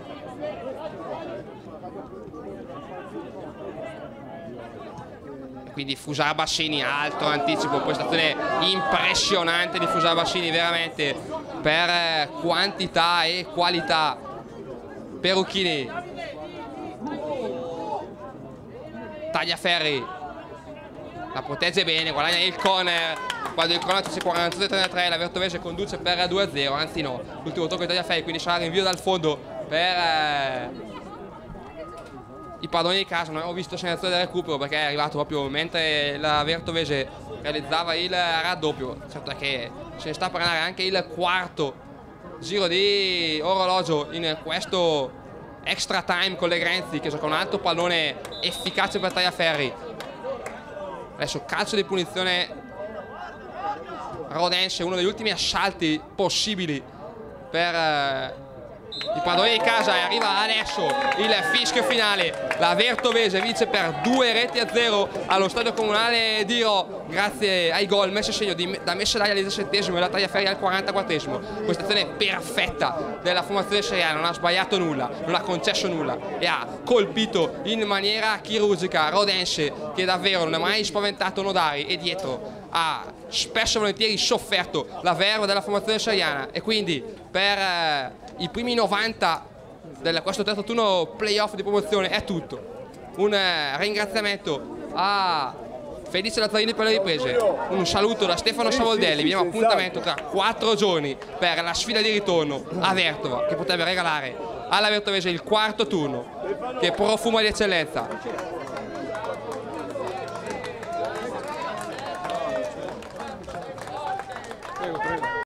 quindi Fusara Bassini altro anticipo prestazione impressionante di Fusara Bassini veramente per quantità e qualità. Perucchini. Tagliaferri. La protegge bene guadagna il corner. Quando il cronometro c'è 42-33 la Vertovese conduce per 2-0 anzi no l'ultimo tocco di Tagliaferri quindi sarà rinvio dal fondo per eh, i padroni di casa non ho visto segnalazione del recupero perché è arrivato proprio mentre la Vertovese realizzava il raddoppio. Certo che se ne sta per andare anche il quarto giro di orologio in questo extra time con le Grenzi che gioca un altro pallone efficace per Tagliaferri adesso calcio di punizione. Rodense uno degli ultimi assalti possibili per eh, i padroni di casa e arriva adesso il fischio finale la Vertovese vince per due reti a zero allo stadio comunale di Ro grazie ai gol messo a segno di, da Messedaglia al 17 e da Tagliaferri al 44 prestazione perfetta della formazione seriale non ha sbagliato nulla non ha concesso nulla e ha colpito in maniera chirurgica Rodense che davvero non è mai spaventato Nodari. E dietro ha spesso e volentieri sofferto la verba della formazione seriana e quindi per eh, i primi 90 di questo terzo turno playoff di promozione è tutto. Un eh, ringraziamento a Felice Lazzarini per le riprese, un saluto da Stefano Savoldelli, vi diamo appuntamento tra quattro giorni per la sfida di ritorno a Vertova che potrebbe regalare alla Vertovese il quarto turno che profuma di eccellenza